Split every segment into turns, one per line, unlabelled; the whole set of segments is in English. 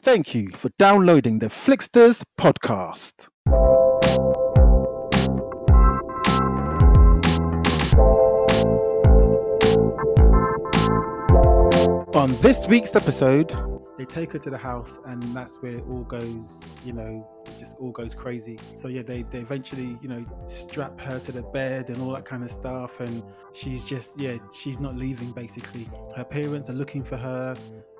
Thank you for downloading the Flixters podcast. On this week's episode, they take her to the house, and that's where it all goes, you know, just all goes crazy. So, yeah, they, they eventually, you know, strap her to the bed and all that kind of stuff. And she's just, yeah, she's not leaving basically. Her parents are looking for her.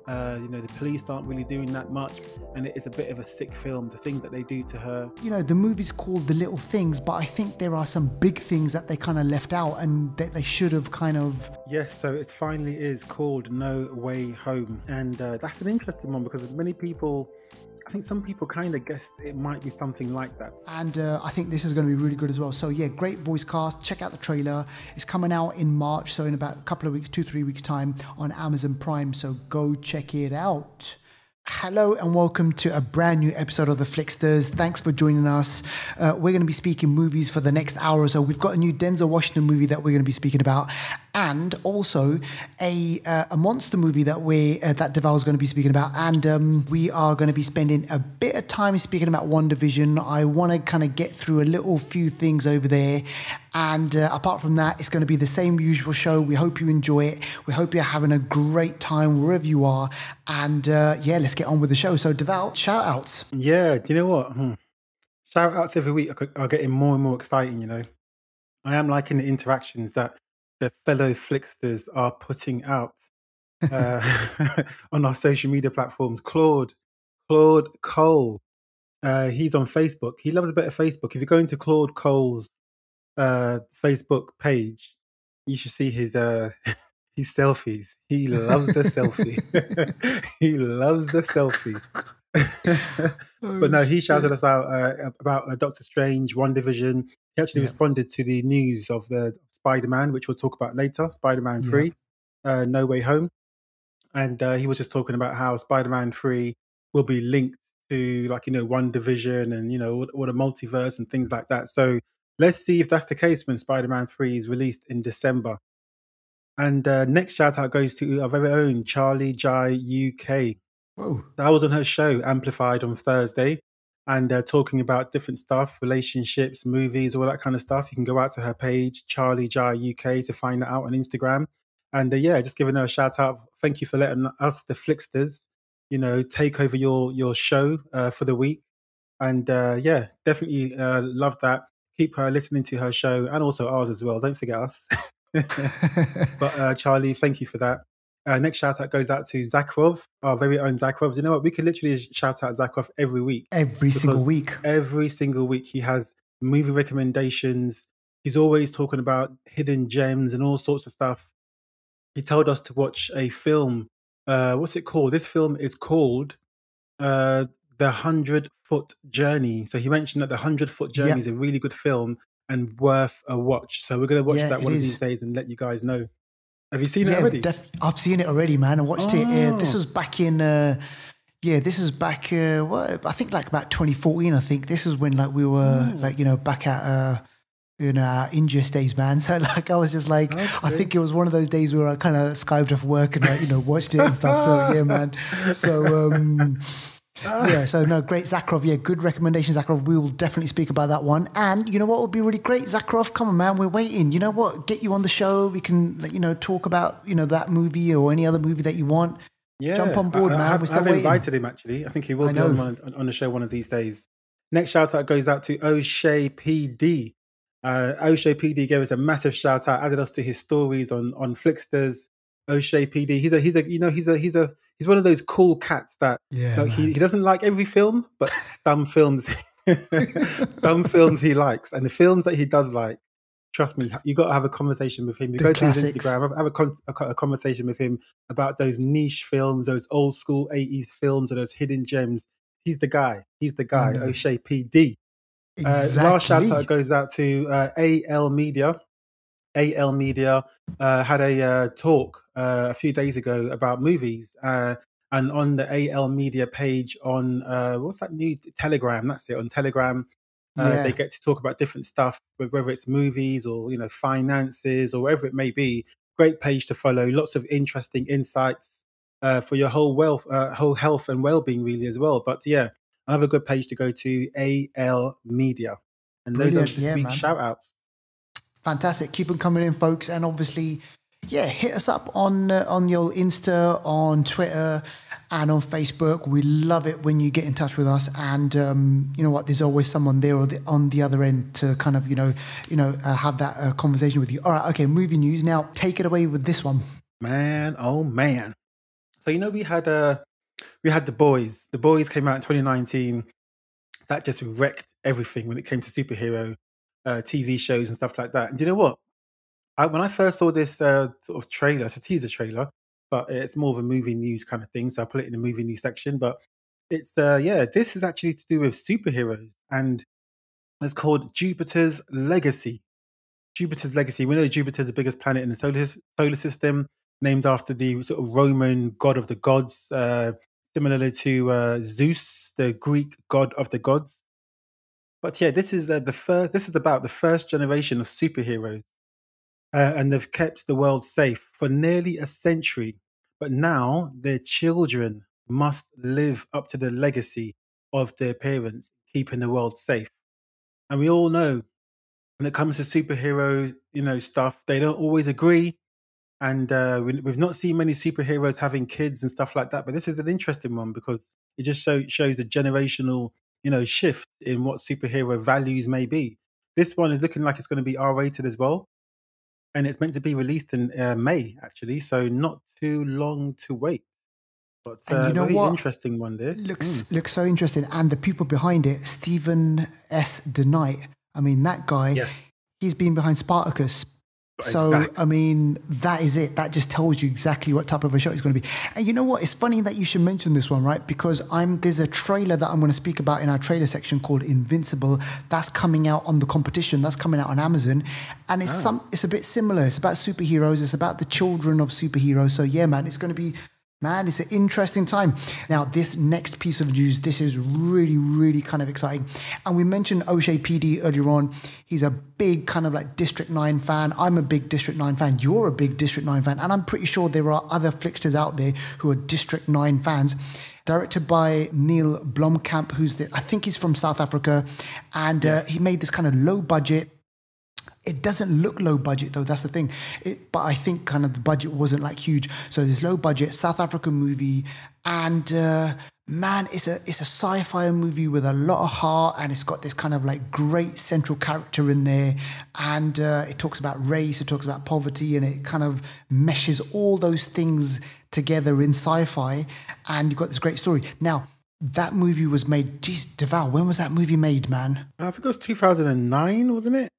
Uh, you know, the police aren't really doing that much, and it is a bit of a sick film. The things that they do to her.
You know, the movie's called The Little Things, but I think there are some big things that they kind of left out and that they should have kind of.
Yes, so it finally is called No Way Home, and uh, that's an interesting one because many people. I think some people kind of guessed it might be something like that.
And uh, I think this is going to be really good as well. So, yeah, great voice cast. Check out the trailer. It's coming out in March, so in about a couple of weeks, two, three weeks' time on Amazon Prime. So, go check it out. Hello and welcome to a brand new episode of the Flixters. Thanks for joining us. Uh, we're going to be speaking movies for the next hour or so. We've got a new Denzel Washington movie that we're going to be speaking about, and also a uh, a monster movie that we uh, that is going to be speaking about. And um, we are going to be spending a bit of time speaking about WandaVision. I want to kind of get through a little few things over there, and uh, apart from that, it's going to be the same usual show. We hope you enjoy it. We hope you're having a great time wherever you are. And uh, yeah, let's get on with the show. So, Devout, shout outs.
Yeah, do you know what? Hmm. Shout outs every week are- getting more and more exciting, you know. I am liking the interactions that the fellow Flixters are putting out uh, on our social media platforms. Claude, Claude Cole, uh, he's on Facebook. He loves a bit of Facebook. If you go into Claude Cole's uh, Facebook page, you should see his uh, his selfies. He loves the selfie. he loves the selfie. but no, he shouted us out uh, about uh, Doctor Strange, WandaVision. He actually
Yeah.
responded to the news of the Spider Man, which we'll talk about later. Spider Man
Yeah.
Three, uh, No Way Home, and uh, he was just talking about how Spider Man Three will be linked to like you know WandaVision and you know all, all the multiverse and things like that. So let's see if that's the case when Spider Man Three is released in December. And uh, next shout out goes to our very own Charlie Jai UK.
Whoa.
I was on her show, Amplified, on Thursday, and uh, talking about different stuff, relationships, movies, all that kind of stuff. You can go out to her page, Charlie Jai UK, to find that out on Instagram. And uh, yeah, just giving her a shout out. Thank you for letting us, the Flixters, you know, take over your your show uh, for the week. And uh, yeah, definitely uh, love that. Keep her listening to her show and also ours as well. Don't forget us. But uh, Charlie, thank you for that. Uh, next shout out goes out to Zakharov, our very own Zakharov. You know what? We could literally shout out Zakharov every week.
Every single week.
Every single week, he has movie recommendations. He's always talking about hidden gems and all sorts of stuff. He told us to watch a film. Uh, what's it called? This film is called uh, The Hundred Foot Journey. So he mentioned that The Hundred Foot Journey
Yep.
is a really good film and worth a watch. So we're going to watch
Yeah,
that one of these days and let you guys know. Have you seen it already?
def- I've seen it already, man. I watched it. Uh, this
Oh.
was back in. Uh, yeah, this was back. Uh, what I think like about 2014. I think this is when like we were
Oh.
like you know back at. Uh, you know, our Injust days, man. So like, I was just like, I think it was one of those days where I kind of skived off work and like, you know, watched it and stuff. So yeah, man. So um, yeah, so no, great Zakharov. Yeah, good recommendation, Zakharov. We will definitely speak about that one. And you know what would be really great, Zakharov? Come on, man, we're waiting. You know what? Get you on the show. We can, you know, talk about you know that movie or any other movie that you want.
Yeah,
Jump on board,
I, I
man.
have,
We're still
I've
waiting.
invited him actually. I think he will
I
be on, one, on the show one of these days. Next shout out goes out to O'Shea PD. Uh, O'Shea PD gave us a massive shout out, added us to his stories on on Flixters. O'Shea PD, he's a he's a you know he's a he's a he's one of those cool cats that
Yeah,
like, he, he doesn't like every film, but some films some films he likes, and the films that he does like. Trust me, you got to have a conversation with him. You
The
go to his. Instagram, have, a, con- a, conversation with him about those niche films, those old school 80s films, or those hidden gems. He's the guy. He's the guy.
know.
O'Shea PD. Uh, last shout out goes out to uh, AL Media. AL Media uh, had a uh, talk uh, a few days ago about movies, uh, and on the AL Media page on uh, what's that new Telegram? That's it on Telegram. Uh,
Yeah.
They get to talk about different stuff, whether it's movies or you know finances or whatever it may be. Great page to follow. Lots of interesting insights. uh, for your whole wealth, uh, whole health and well-being, really as well. But yeah, another good page to go to AL Media, and those
Brilliant.
are this
Yeah,
week's
man.
shout outs.
Fantastic. Keep them coming in, folks. And obviously, yeah, hit us up on uh, on your Insta, on Twitter, and on Facebook. We love it when you get in touch with us. And um, you know what? There's always someone there or the, on the other end to kind of you know you know uh, have that uh, conversation with you. All right. Okay. Movie news. Now, take it away with this one.
Man, oh man. So you know we had uh we had the boys. The boys came out in 2019. That just wrecked everything when it came to superhero uh, TV shows and stuff like that. And do you know what? I, when I first saw this uh, sort of trailer, it's a teaser trailer, but it's more of a movie news kind of thing. So I put it in the movie news section. But it's uh yeah, this is actually to do with superheroes, and it's called Jupiter's Legacy. Jupiter's Legacy. We know Jupiter's the biggest planet in the solar solar system, named after the sort of Roman god of the gods, uh, similarly to uh, Zeus, the Greek god of the gods. But yeah, this is uh, the first. This is about the first generation of superheroes, uh, and they've kept the world safe for nearly a century. But now their children must live up to the legacy of their parents, keeping the world safe. And we all know when it comes to superhero, you know, stuff, they don't always agree. And uh, we, we've not seen many superheroes having kids and stuff like that. But this is an interesting one because it just show, shows the generational, you know, shift in what superhero values may be. This one is looking like it's going to be R rated as well, and it's meant to be released in uh, May actually, so not too long to wait. But
And
uh,
you know
very
what?
interesting one there.
looks
Mm.
looks so interesting and the people behind it steven s deknight i mean that guy
Yeah.
he's been behind spartacus so
Exactly.
i mean that is it. That just tells you exactly what type of a show it's going to be. And you know what? It's funny that you should mention this one right? Because i'm there's a trailer that i'm going to speak about in our trailer section called invincible. That's coming out on the competition. That's coming out on amazon. And it's ah. some it's a bit similar. It's about superheroes. It's about the children of superheroes. So yeah man it's going to be Man, it's an interesting time. Now, this next piece of news, this is really, really kind of exciting. And we mentioned O'Shea PD earlier on. He's a big kind of like District 9 fan. I'm a big District 9 fan. You're a big District 9 fan. And I'm pretty sure there are other flixters out there who are District 9 fans. Directed by Neil Blomkamp, who's the, I think he's from South Africa. And uh, he made this kind of low budget, it doesn't look low budget though. That's the thing. It, but I think kind of the budget wasn't like huge. So this low budget South African movie, and uh, man, it's a it's a sci-fi movie with a lot of heart, and it's got this kind of like great central character in there, and uh, it talks about race, it talks about poverty, and it kind of meshes all those things together in sci-fi, and you've got this great story. Now that movie was made. Geez, Deval, when was that movie made, man?
I think it was 2009, wasn't it?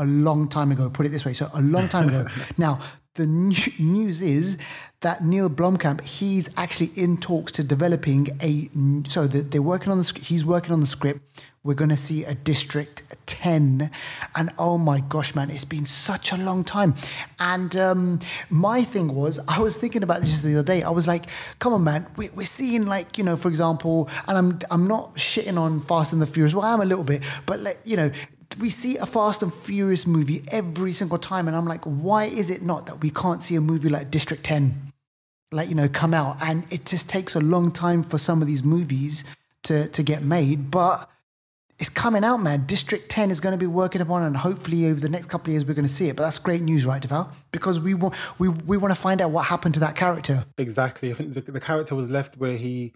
A long time ago. Put it this way, so a long time ago. now, the news is that Neil Blomkamp he's actually in talks to developing a. So they're working on the. He's working on the script. We're going to see a District Ten, and oh my gosh, man, it's been such a long time. And um, my thing was, I was thinking about this the other day. I was like, come on, man, we, we're seeing like you know, for example, and I'm I'm not shitting on Fast and the Furious. Well, I am a little bit, but like you know we see a Fast and Furious movie every single time, and I'm like, why is it not that we can't see a movie like District 10, like, you know, come out? And it just takes a long time for some of these movies to, to get made, but it's coming out, man. District 10 is going to be working upon, and hopefully over the next couple of years, we're going to see it. But that's great news, right, Deval? Because we want, we, we want to find out what happened to that character.
Exactly. I think the, the character was left where he,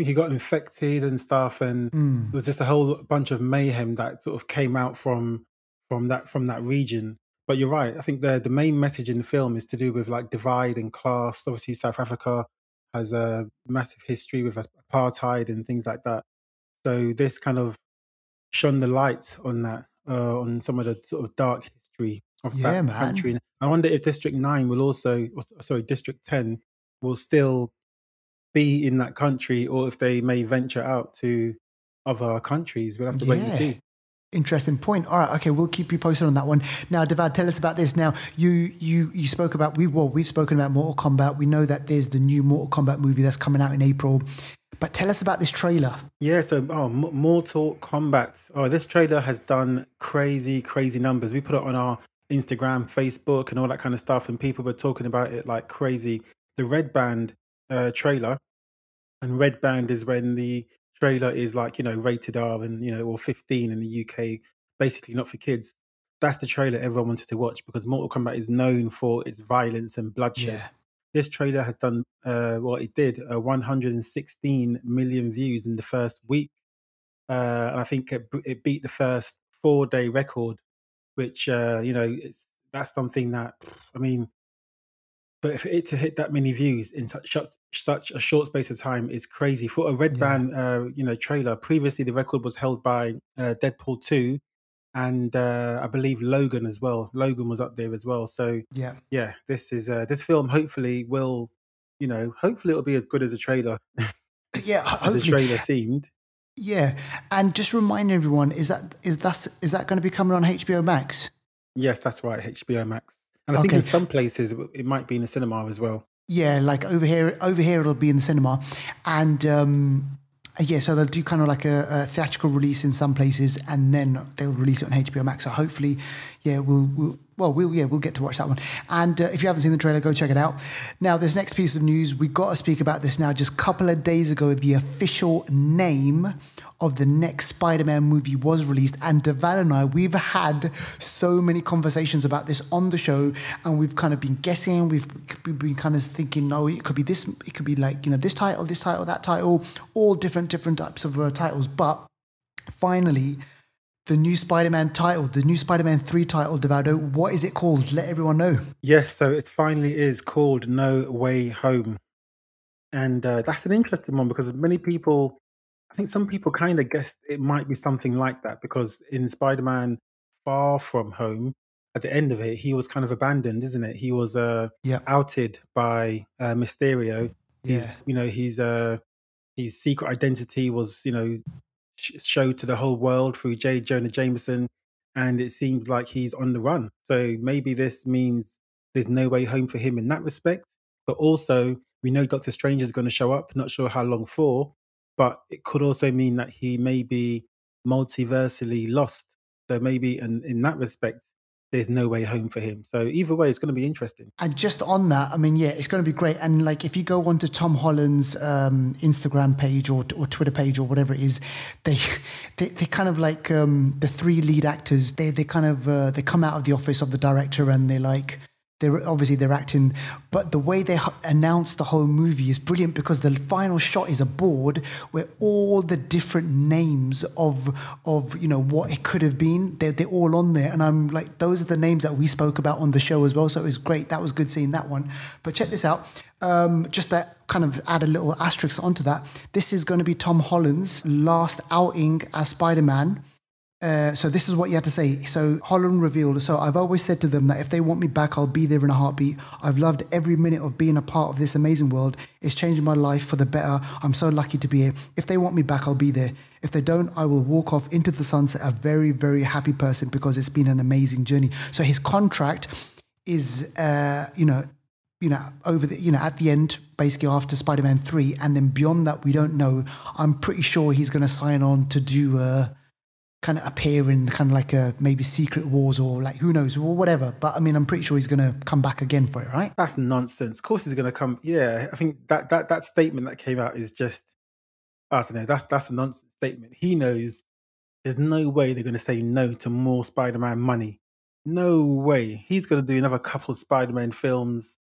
think he got infected and stuff, and it was just a whole bunch of mayhem that sort of came out from from that from that region. But you're right. I think the the main message in the film is to do with like divide and class. Obviously, South Africa has a massive history with apartheid and things like that. So this kind of shone the light on that, uh, on some of the sort of dark history of
Yeah,
that
man.
country. And I wonder if District Nine will also, or, sorry, District Ten will still be in that country, or if they may venture out to other countries. We'll have to wait and see.
Interesting point. All right, okay, we'll keep you posted on that one. Now, Devad, tell us about this. Now, you you you spoke about we well we've spoken about Mortal Kombat. We know that there's the new Mortal Kombat movie that's coming out in April. But tell us about this trailer.
Yeah, so oh, M- Mortal Kombat. Oh, this trailer has done crazy, crazy numbers. We put it on our Instagram, Facebook, and all that kind of stuff, and people were talking about it like crazy. The red band uh, trailer, and red band is when the trailer is like you know rated R and you know or 15 in the UK, basically not for kids. That's the trailer everyone wanted to watch because Mortal Kombat is known for its violence and bloodshed.
Yeah.
This trailer has done uh, what it did uh, 116 million views in the first week, uh, and I think it, it beat the first four day record, which uh, you know it's that's something that I mean but for it to hit that many views in such such, such a short space of time is crazy. For a Red
Yeah.
Band, uh, you know, trailer. Previously, the record was held by uh, Deadpool two, and uh, I believe Logan as well. Logan was up there as well. So
Yeah.
yeah, this is uh, this film. Hopefully, will you know? Hopefully, it'll be as good as a trailer
Yeah.
as
Hopefully.
trailer seemed.
Yeah. And just remind everyone, is that is that is that going to be coming on HBO Max?
Yes, that's right. HBO Max, and I think in some places it it might be in the cinema as well.
Yeah, like over here, over here it'll be in the cinema, and um, yeah, so they'll do kind of like a, a theatrical release in some places, and then they'll release it on HBO Max. So hopefully, yeah, we'll, we'll well, we'll yeah, we'll get to watch that one. And uh, if you haven't seen the trailer, go check it out. Now, this next piece of news, we got to speak about this now. Just a couple of days ago, the official name of the next Spider-Man movie was released, and Deval and I, we've had so many conversations about this on the show, and we've kind of been guessing. We've been kind of thinking, no, it could be this, it could be like you know this title, this title, that title, all different different types of uh, titles. But finally, the new Spider-Man title, the new Spider-Man three title, Devado, what is it called? Let everyone know.
Yes, so it finally is called No Way Home. And uh, that's an interesting one because many people, I think some people kind of guessed it might be something like that because in Spider Man Far From Home, at the end of it, he was kind of abandoned, isn't it? He was uh,
Yeah.
outed by uh, Mysterio. He's,
Yeah.
you know, he's uh, his secret identity was, you know, sh- showed to the whole world through J. Jonah Jameson, and it seems like he's on the run. So maybe this means there's no way home for him in that respect. But also, we know Doctor Strange is going to show up. Not sure how long for, but it could also mean that he may be multiversally lost. So maybe, in, in that respect, there's no way home for him. So either way, it's going to be interesting.
And just on that, I mean, yeah, it's going to be great. And like, if you go onto Tom Holland's um, Instagram page or, or Twitter page or whatever it is, they they, they kind of like um, the three lead actors. They they kind of uh, they come out of the office of the director and they're like. They're obviously they're acting, but the way they announce the whole movie is brilliant because the final shot is a board where all the different names of of you know what it could have been they're, they're all on there, and I'm like those are the names that we spoke about on the show as well. So it was great. That was good seeing that one. But check this out. Um, just to kind of add a little asterisk onto that, this is going to be Tom Holland's last outing as Spider Man. Uh, so this is what you had to say. So Holland revealed. So I've always said to them that if they want me back, I'll be there in a heartbeat. I've loved every minute of being a part of this amazing world. It's changing my life for the better. I'm so lucky to be here. If they want me back, I'll be there. If they don't, I will walk off into the sunset a very, very happy person because it's been an amazing journey. So his contract is, uh, you know, you know, over the, you know, at the end, basically after Spider-Man three, and then beyond that, we don't know. I'm pretty sure he's going to sign on to do. Uh, kind of appear in kind of like a maybe Secret Wars or like who knows or whatever. But I mean, I'm pretty sure he's going to come back again for it, right?
That's nonsense. Of course, he's going to come. Yeah, I think that that that statement that came out is just. I don't know. That's that's a nonsense statement. He knows there's no way they're going to say no to more Spider-Man money. No way. He's going to do another couple of Spider-Man films.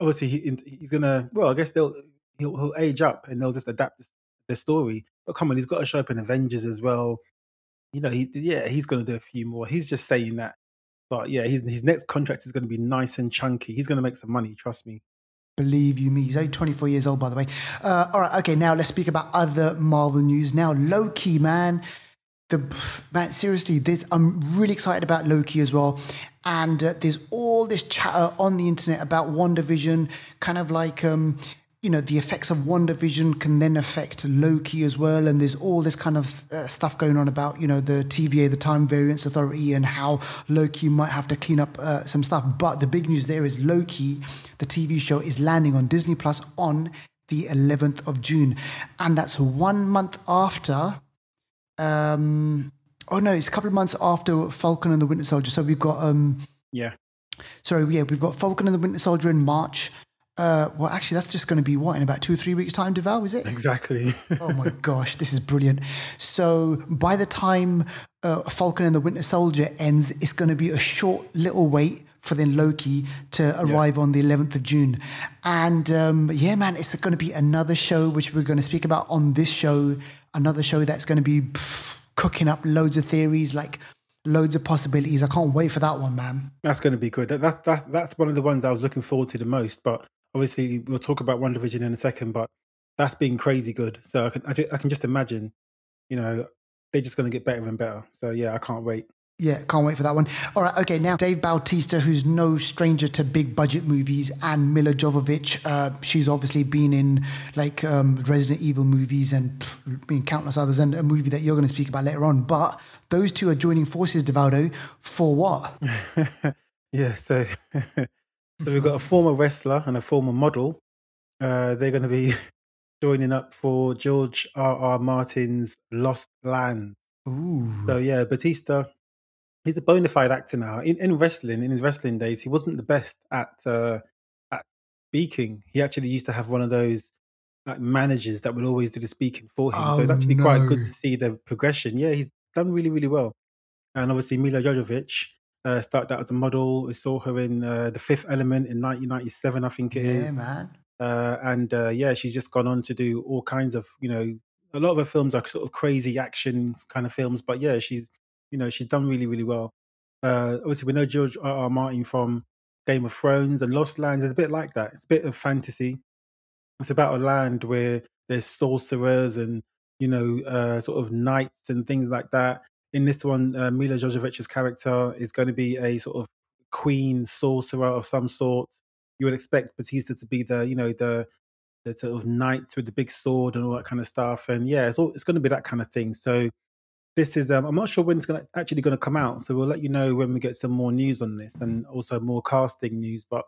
Obviously, he, he's going to. Well, I guess they'll he'll, he'll age up and they'll just adapt the, the story. But come on, he's got to show up in Avengers as well. You know, he yeah, he's going to do a few more. He's just saying that. But yeah, his his next contract is going to be nice and chunky. He's going to make some money. Trust me.
Believe you me, he's only 24 years old, by the way. Uh, all right, okay, now let's speak about other Marvel news. Now, Loki, man. The man, seriously, this I'm really excited about Loki as well. And uh, there's all this chatter on the internet about WandaVision, kind of like um, you know, the effects of WandaVision can then affect Loki as well. And there's all this kind of uh, stuff going on about, you know, the TVA, the Time Variance Authority, and how Loki might have to clean up uh, some stuff. But the big news there is Loki, the TV show, is landing on Disney Plus on the 11th of June. And that's one month after. Um, oh, no, it's a couple of months after Falcon and the Winter Soldier. So we've got. Um,
Yeah.
sorry, yeah, we've got Falcon and the Winter Soldier in March. Uh, well, actually, that's just going to be what in about two or three weeks' time, Deval, is it?
Exactly.
oh my gosh, this is brilliant. So by the time uh, Falcon and the Winter Soldier ends, it's going to be a short little wait for then Loki to arrive yeah. on the 11th of June. And um, yeah, man, it's going to be another show which we're going to speak about on this show. Another show that's going to be pff, cooking up loads of theories, like loads of possibilities. I can't wait for that one, man.
That's going to be good. That, that, that that's one of the ones I was looking forward to the most. But obviously, we'll talk about WandaVision in a second. But that's been crazy good. So I can I, I can just imagine, you know, they're just going to get better and better. So yeah, I can't wait.
Yeah, can't wait for that one. All right, okay. Now, Dave Bautista, who's no stranger to big budget movies, and Milla Jovovich. Uh, she's obviously been in like um, Resident Evil movies and pff, countless others, and a movie that you're going to speak about later on. But those two are joining forces, Devaldo, for what?
yeah, so, so we've got a former wrestler and a former model. Uh, they're going to be joining up for George R. R. Martin's Lost Land.
Ooh.
So yeah, Bautista he's a bona fide actor now. In, in wrestling, in his wrestling days, he wasn't the best at uh, at speaking. He actually used to have one of those like managers that would always do the speaking for him.
Oh,
so it's actually
no.
quite good to see the progression. Yeah, he's done really, really well. And obviously, Milla Jovovich uh, started out as a model. We saw her in uh, The Fifth Element in 1997, I think it
yeah,
is.
man.
Uh, and uh, yeah, she's just gone on to do all kinds of, you know, a lot of her films are sort of crazy action kind of films. But yeah, she's you know, she's done really, really well. Uh, obviously, we know George R. R. Martin from Game of Thrones and Lost Lands It's a bit like that. It's a bit of fantasy. It's about a land where there's sorcerers and you know, uh, sort of knights and things like that. In this one, uh, Milla Jovovich's character is going to be a sort of queen sorcerer of some sort. You would expect Bautista to be the, you know, the the sort of knight with the big sword and all that kind of stuff. And yeah, it's all, it's going to be that kind of thing. So this is um, I'm not sure when it's going to actually going to come out, so we'll let you know when we get some more news on this and also more casting news. But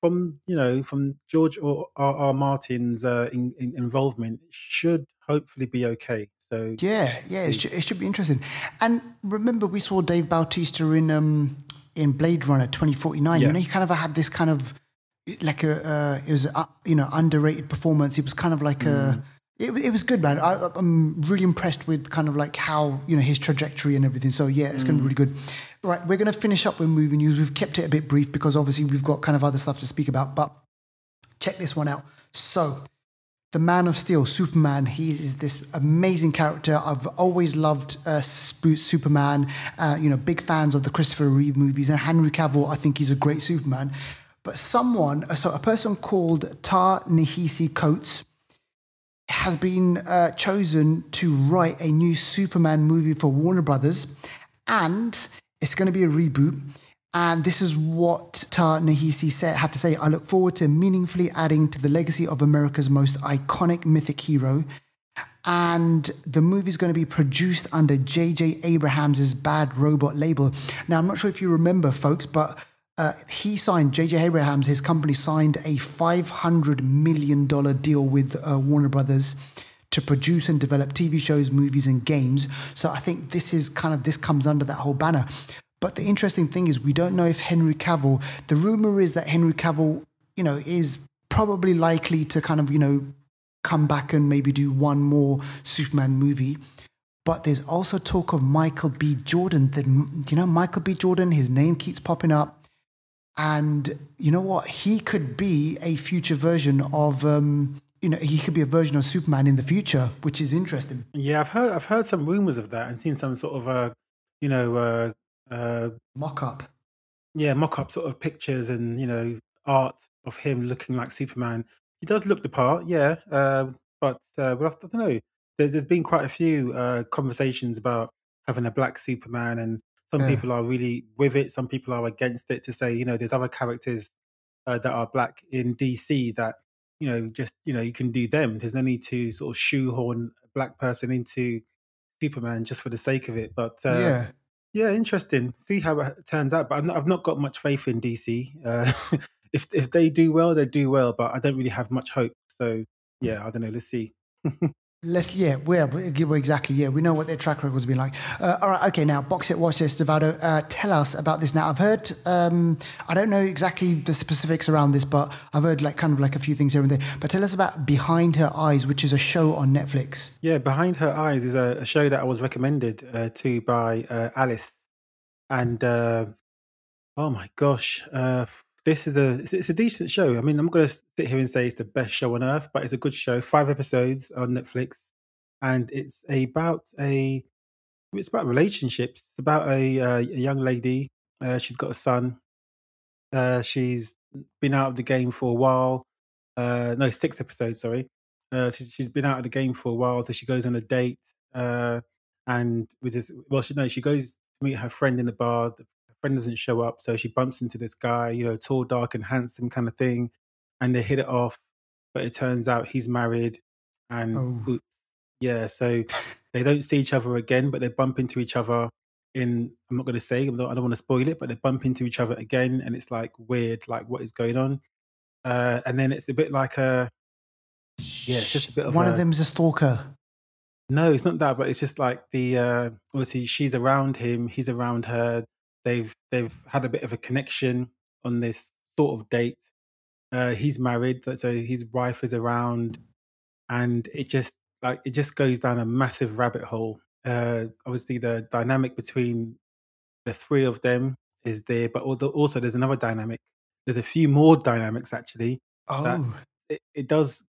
from you know from George or R. R. Martin's uh, in, in involvement, should hopefully be okay. So
yeah, yeah, it should, it should, be interesting. And remember, we saw Dave Bautista in um in Blade Runner 2049. Yeah. You know, he kind of had this kind of like a uh, it was a, you know underrated performance. It was kind of like mm. a it, it was good, man. I, am really impressed with kind of like how you know his trajectory and everything. So yeah, it's mm. going to be really good. Right, we're going to finish up with movie news. We've kept it a bit brief because obviously we've got kind of other stuff to speak about. But check this one out. So, the Man of Steel, Superman. He is this amazing character. I've always loved uh, Superman. Uh, you know, big fans of the Christopher Reeve movies and Henry Cavill. I think he's a great Superman. But someone, so a person called Ta-Nehisi Coates has been uh, chosen to write a new Superman movie for Warner Brothers, and it's going to be a reboot. And this is what Ta-Nehisi said, had to say. I look forward to meaningfully adding to the legacy of America's most iconic mythic hero. And the movie is going to be produced under J.J. Abrams' Bad Robot label. Now, I'm not sure if you remember, folks, but uh, he signed J.J. Abrams. His company signed a five hundred million dollar deal with uh, Warner Brothers to produce and develop TV shows, movies, and games. So I think this is kind of this comes under that whole banner. But the interesting thing is, we don't know if Henry Cavill. The rumor is that Henry Cavill, you know, is probably likely to kind of you know come back and maybe do one more Superman movie. But there's also talk of Michael B. Jordan. That you know, Michael B. Jordan, his name keeps popping up. And you know what? He could be a future version of, um, you know, he could be a version of Superman in the future, which is interesting.
Yeah, I've heard, I've heard some rumors of that and seen some sort of, uh, you know, uh, uh,
mock up.
Yeah, mock up sort of pictures and you know art of him looking like Superman. He does look the part, yeah. Uh, but uh, well, I don't know. There's there's been quite a few uh, conversations about having a black Superman and some yeah. people are really with it. Some people are against it to say, you know, there's other characters uh, that are black in DC that, you know, just, you know, you can do them. There's no need to sort of shoehorn a black person into Superman just for the sake of it. But uh,
yeah.
Yeah, interesting. See how it turns out. But I've not, I've not got much faith in DC. Uh, if if they do well, they do well. But I don't really have much hope. So yeah, I don't know. Let's see.
Let's yeah, well, exactly. Yeah, we know what their track record's been like. Uh, all right, okay. Now, box it, watch this, Devado. Uh, tell us about this. Now, I've heard. Um, I don't know exactly the specifics around this, but I've heard like kind of like a few things here and there. But tell us about Behind Her Eyes, which is a show on Netflix.
Yeah, Behind Her Eyes is a, a show that I was recommended uh, to by uh, Alice, and uh, oh my gosh, uh, this is a it's, a decent show. I mean, I'm going to sit here and say it's the best show on earth, but it's a good show. Five episodes on Netflix, and it's about a it's about relationships. It's about a, uh, a young lady. Uh, she's got a son. Uh, she's been out of the game for a while. Uh, no, six episodes. Sorry. Uh, she, she's been out of the game for a while, so she goes on a date. Uh, and with this, well, she no, she goes to meet her friend in the bar. The friend doesn't show up, so she bumps into this guy, you know, tall, dark, and handsome kind of thing, and they hit it off. But it turns out he's married, and
Oh,
yeah, so they don't see each other again, but they bump into each other in. I'm not going to say, not- I don't want to spoil it, but they bump into each other again, and it's like weird, like what is going on? Uh, and then it's a bit like a yeah, it's just a bit of
one
a
of them's a stalker.
no, it's not that, but it's just like the uh obviously she's around him, he's around her. They've they've had a bit of a connection on this sort of date. Uh he's married, so, so his wife is around and it just like it just goes down a massive rabbit hole. Uh obviously the dynamic between the three of them is there, but also there's another dynamic. There's a few more dynamics actually
Oh,
it, it does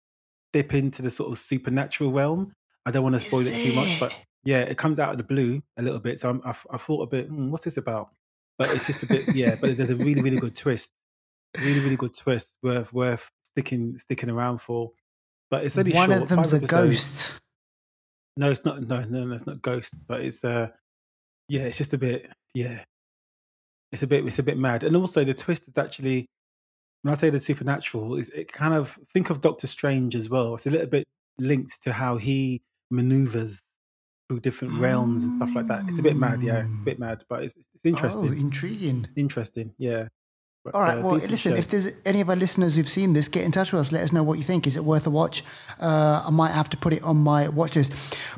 dip into the sort of supernatural realm. I don't want to spoil
is
it too much, but yeah, it comes out of the blue a little bit. So I'm, I, I thought a bit, "Hmm, what's this about? But it's just a bit, yeah. But there's a really, really good twist, really, really good twist worth worth sticking sticking around for. But it's only
One
short,
of them's a
episodes.
ghost.
No, it's not. No, no, no, it's not Ghost. But it's uh, yeah, it's just a bit, yeah, it's a bit, it's a bit mad. And also the twist is actually when I say the supernatural, is it kind of think of Doctor Strange as well. It's a little bit linked to how he maneuvers through different realms and stuff like that. It's a bit mad, yeah, a bit mad, but it's, it's interesting.
Oh,
interesting.
intriguing.
Interesting, yeah. But
All right.
uh,
Well, listen,
show.
if there's any of our listeners who've seen this, get in touch with us. Let us know what you think. Is it worth a watch? Uh, I might have to put it on my watch list.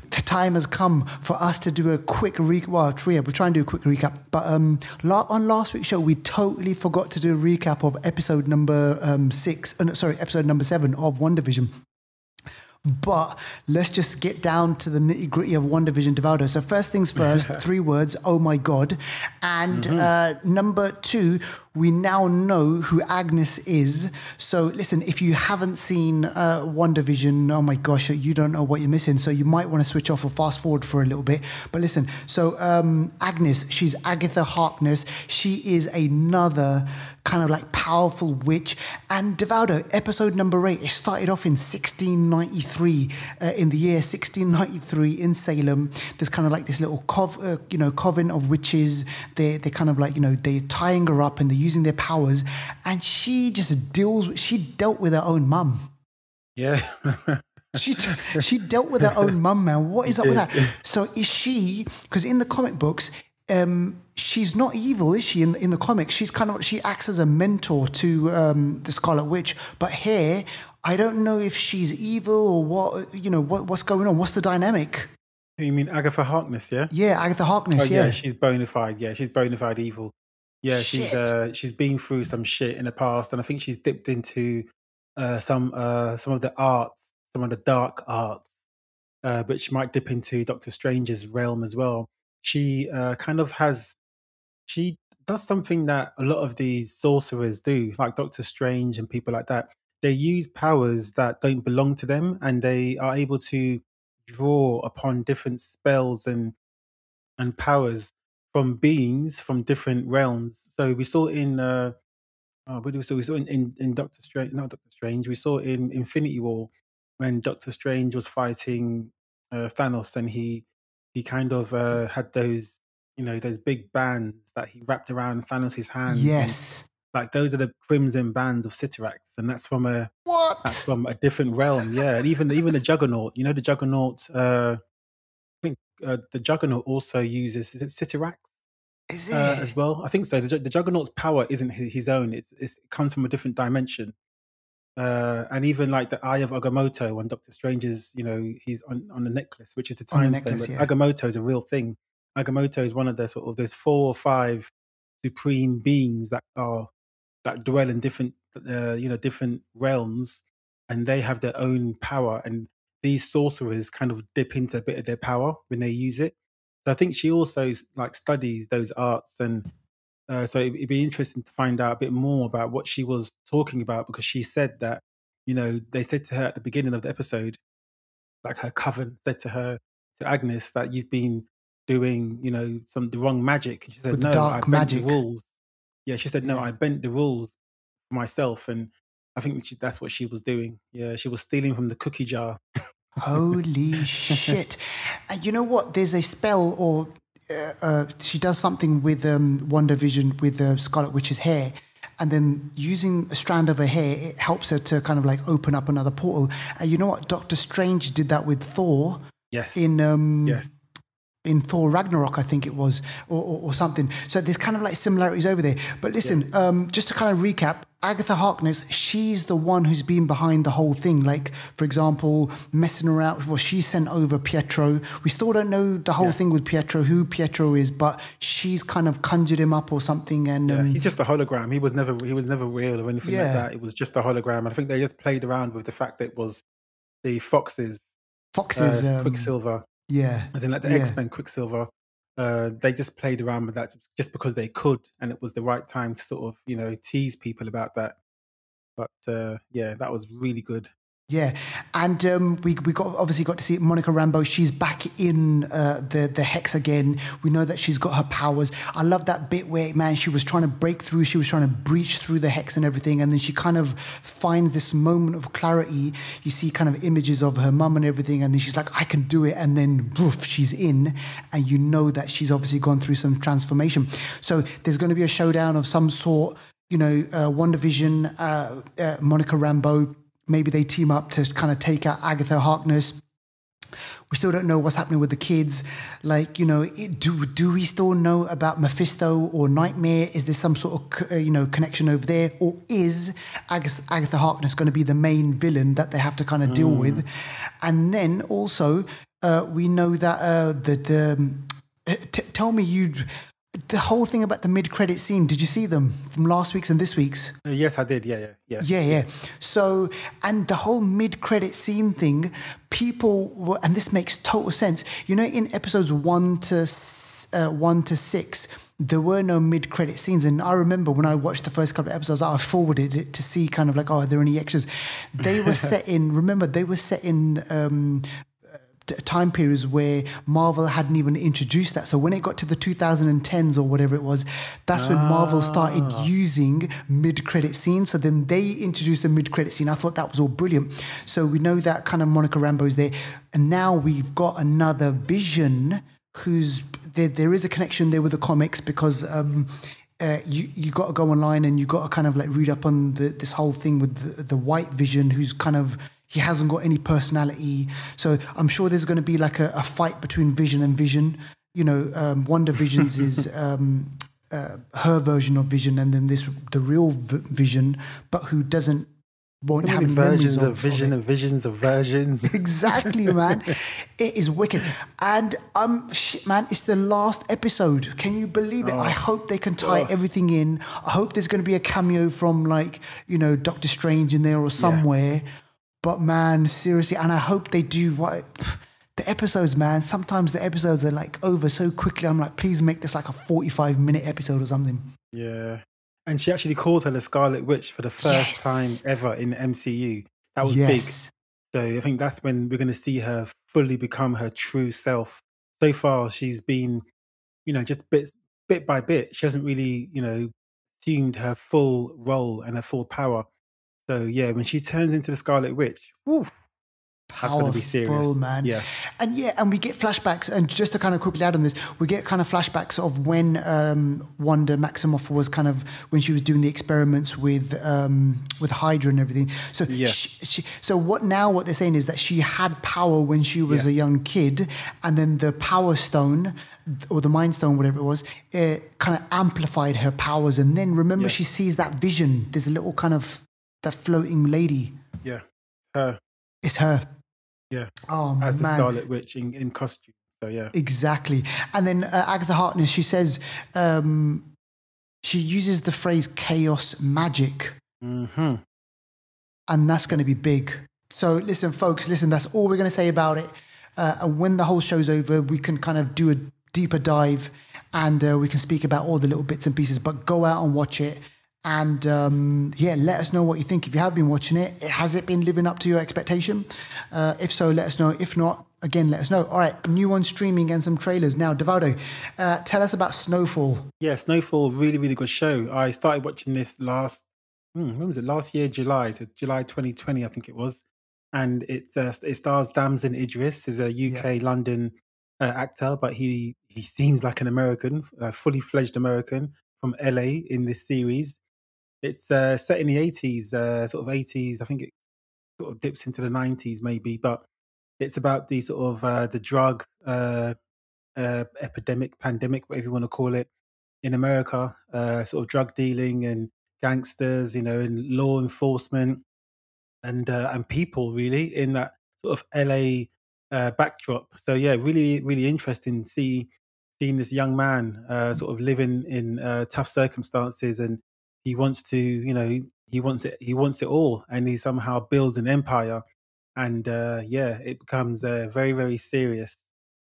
The time has come for us to do a quick recap. Well, Tria, we'll try and do a quick recap. But um, la- on last week's show, we totally forgot to do a recap of episode number um, six. Uh, no, sorry, episode number seven of WandaVision. But let's just get down to the nitty gritty of WandaVision Devaldo. So, first things first, three words, oh my God. And uh, number two, we now know who Agnes is. So, listen, if you haven't seen uh, WandaVision, oh my gosh, you don't know what you're missing. So, you might want to switch off or fast forward for a little bit. But listen, so um, Agnes, she's Agatha Harkness. She is another kind of like powerful witch. And Devaldo, episode number eight, it started off in 1693, uh, in the year 1693 in Salem. There's kind of like this little cov, uh, you know, coven of witches. They they're kind of like you know they're tying her up and they're using their powers, and she just deals. with She dealt with her own mum.
yeah.
She she dealt with her own mum, man. What is up with that? So is she? Because in the comic books, um, she's not evil, is she? In in the comics, she's kind of she acts as a mentor to um, the Scarlet Witch. But here, I don't know if she's evil or what. You know what what's going on? What's the dynamic?
you mean Agatha Harkness, yeah?
Yeah, Agatha Harkness.
Oh yeah,
yeah.
she's bona fide. Yeah, she's bona fide evil. Yeah, she's uh she's been through some shit in the past, and I think she's dipped into uh some uh some of the arts, some of the dark arts, uh, but she might dip into Doctor Strange's realm as well. She uh kind of has she does something that a lot of these sorcerers do, like Doctor Strange and people like that. They use powers that don't belong to them, and they are able to draw upon different spells and and powers from beings from different realms. So we saw in uh, oh, what did we saw? We saw in, in, in Doctor Strange, not Doctor Strange. We saw in Infinity War when Doctor Strange was fighting uh, Thanos, and he he kind of uh, had those you know those big bands that he wrapped around Thanos' hands. and,
Yes.
like those are the crimson bands of Cyttorak, and that's from a that's from a different realm. Yeah, and even even the Juggernaut. You know the Juggernaut. Uh, I think uh, the Juggernaut also uses is it Cyttorak
Is
uh,
it?
as well. I think so. The, the Juggernaut's power isn't his, his own. It's, it's it comes from a different dimension. Uh, and even like the Eye of Agamotto on Doctor Strange's, you know, he's on, on the necklace, which is the
On
time
necklace,
stone.
yeah.
But Agamotto is a real thing. Agamotto is one of the sort of there's four or five supreme beings that are that dwell in different, uh, you know, different realms, and they have their own power. And these sorcerers kind of dip into a bit of their power when they use it. So I think she also like studies those arts and uh, so it'd, it'd be interesting to find out a bit more about what she was talking about because she said that, you know, they said to her at the beginning of the episode, like her coven said to her, to Agnes, that you've been doing, you know, some the wrong magic. And she said,
With
no, I bent
magic."
the rules. Yeah, she said, no, I bent the rules myself. And I think she, that's what she was doing. Yeah, she was stealing from the cookie jar.
Holy shit. And you know what? There's a spell, or uh, she does something with um, Wonder Vision with uh, Scarlet Witch's hair. And then using a strand of her hair, it helps her to kind of like open up another portal. And you know what? Doctor Strange did that with Thor
Yes.
in um,
yes.
In Thor Ragnarok, I think it was, or, or, or something. So there's kind of like similarities over there. But listen, um, just to kind of recap, Agatha Harkness, she's the one who's been behind the whole thing. Like, for example, messing around. Well, she sent over Pietro. We still don't know the whole
Yeah.
thing with Pietro, who Pietro is, but she's kind of conjured him up or something. And
Yeah,
um,
he's just a hologram. He was never he was never real or anything
Yeah.
like that. It was just a hologram. And I think they just played around with the fact that it was the Foxes,
Fox's,
uh,
um,
Quicksilver,
yeah,
as in like the
yeah.
X Men Quicksilver. Uh, they just played around with that just because they could, and it was the right time to sort of you know tease people about that. But uh, yeah, that was really good.
Yeah, and um, we we got obviously got to see Monica Rambeau. She's back in uh, the the hex again. We know that she's got her powers. I love that bit where man she was trying to break through. She was trying to breach through the hex and everything, and then she kind of finds this moment of clarity. You see kind of images of her mum and everything, and then she's like, "I can do it," and then woof, she's in, and you know that she's obviously gone through some transformation. So there's going to be a showdown of some sort. You know, uh, Wonder Vision, uh, uh, Monica Rambeau maybe they team up to kind of take out Agatha Harkness. We still don't know what's happening with the kids. Like, you know, it, do do we still know about Mephisto or Nightmare? Is there some sort of uh, you know connection over there, or is Ag- Agatha Harkness going to be the main villain that they have to kind of deal with? And then also, uh, we know that uh, the the um, uh, t- tell me you the whole thing about the mid credit scene. Did you see them from last week's and this week's?
Uh, yes, I did. Yeah, yeah, yeah.
Yeah, yeah. So, and the whole mid-credit scene thing, people, were, and this makes total sense. You know, in episodes one to uh, one to six, there were no mid-credit scenes, and I remember when I watched the first couple of episodes, I forwarded it to see kind of like, oh, are there any extras? They were set in. Remember, they were set in. Um, time periods where Marvel hadn't even introduced that. So when it got to the 2010s or whatever it was, that's when Marvel started using mid-credit scenes. So then they introduced the mid-credit scene. I thought that was all brilliant. So we know that kind of Monica Rambeau's there, and now we've got another Vision who's there. There is a connection there with the comics because. Um, uh, you you got to go online and you got to kind of like read up on the, this whole thing with the, the White Vision, who's kind of he hasn't got any personality. So I'm sure there's going to be like a, a fight between Vision and Vision. You know, um, Wonder Visions is um, uh, her version of Vision, and then this the real v- Vision, but who doesn't won't have
many
any memories
versions
of,
of vision
it.
and visions of versions.
Exactly, man. It is wicked. And um shit, man, it's the last episode. Can you believe it? I hope they can tie everything in. I hope there's gonna be a cameo from like, you know, Doctor Strange in there or somewhere. But man, seriously, and I hope they do what the episodes, man. Sometimes the episodes are like over so quickly. I'm like, please make this like a 45 minute episode or something.
yeah. And she actually called her the Scarlet Witch for the first
Yes.
time ever in the MCU. That was
yes.
big. So I think that's when we're going to see her fully become her true self. So far, she's been, you know, just bits, bit by bit. She hasn't really, you know, assumed her full role and her full power. So yeah, when she turns into the Scarlet Witch, woo, that's going to be serious,
man.
Yeah,
And yeah, and we get flashbacks. And just to kind of quickly add on this, we get kind of flashbacks of when um, Wanda Maximoff was kind of when she was doing the experiments with um, with Hydra and everything. So
Yeah.
she, she, so what now? What they're saying is that she had power when she was
Yeah.
a young kid, and then the Power Stone or the Mind Stone, whatever it was, it kind of amplified her powers. And then remember,
Yeah.
she sees that vision. There's a little kind of that floating lady.
Yeah, her.
It's her.
Yeah,
Oh
as the Scarlet Witch in, in costume. So yeah,
exactly. And then uh, Agatha Harkness, she says, um, she uses the phrase chaos magic,
hmm
and that's going to be big. So listen, folks, listen. That's all we're going to say about it. Uh, and when the whole show's over, we can kind of do a deeper dive, and uh, we can speak about all the little bits and pieces. But go out and watch it. And um, yeah, let us know what you think. If you have been watching it, has it been living up to your expectation? Uh, if so, let us know. If not, again, let us know. All right, new one streaming and some trailers. Now, Devaldo, uh, tell us about Snowfall.
yeah. Snowfall, really, really good show. I started watching this last. Hmm, when was it? Last year, July. So July 2020, I think it was. And it's uh, it stars Damson Idris, is a UK London uh, actor, but he he seems like an American, a fully fledged American from LA in this series. It's uh, set in the 80s, uh, sort of 80s. I think it sort of dips into the 90s maybe, but it's about the sort of uh, the drug uh, uh, epidemic, pandemic, whatever you want to call it, in America. Uh, sort of drug dealing and gangsters, you know, and law enforcement and and people really in that sort of LA backdrop. So yeah, really really interesting. See seeing this young man uh, sort of living in uh, tough circumstances, and he wants to, you know, he wants it. He wants it all, and he somehow builds an empire. And uh, yeah, it becomes uh, very very serious.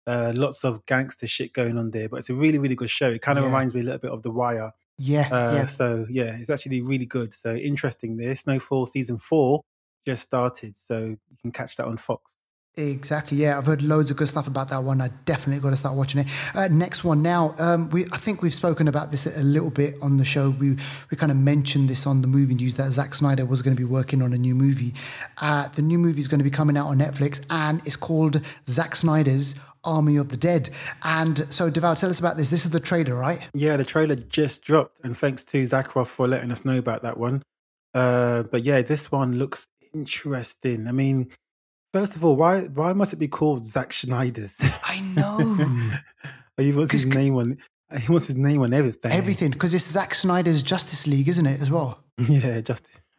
Uh, lots of gangster shit going on there, but it's a really really good show. It kind of
Yeah.
reminds me a little bit of The Wire.
Yeah,
Uh,
yeah.
So yeah, it's actually really good. So interesting. There, Snowfall season four just started, so you can catch that on Fox.
Exactly. Yeah, I've heard loads of good stuff about that one. I definitely got to start watching it. Uh, next one now. Um, we I think we've spoken about this a little bit on the show. We we kind of mentioned this on the movie news that Zack Snyder was going to be working on a new movie. Uh, the new movie is going to be coming out on Netflix, and it's called Zack Snyder's Army of the Dead. And so, Deval, tell us about this. This is the trailer, right?
Yeah, the trailer just dropped, and thanks to Zakharov for letting us know about that one. Uh, but yeah, this one looks interesting. I mean, first of all, why why must it be called Zack Snyder's?
I know
he wants his
'Cause-
name on. He wants his name on everything.
everything because it's Zack Snyder's Justice League, isn't it, as well?
Yeah, just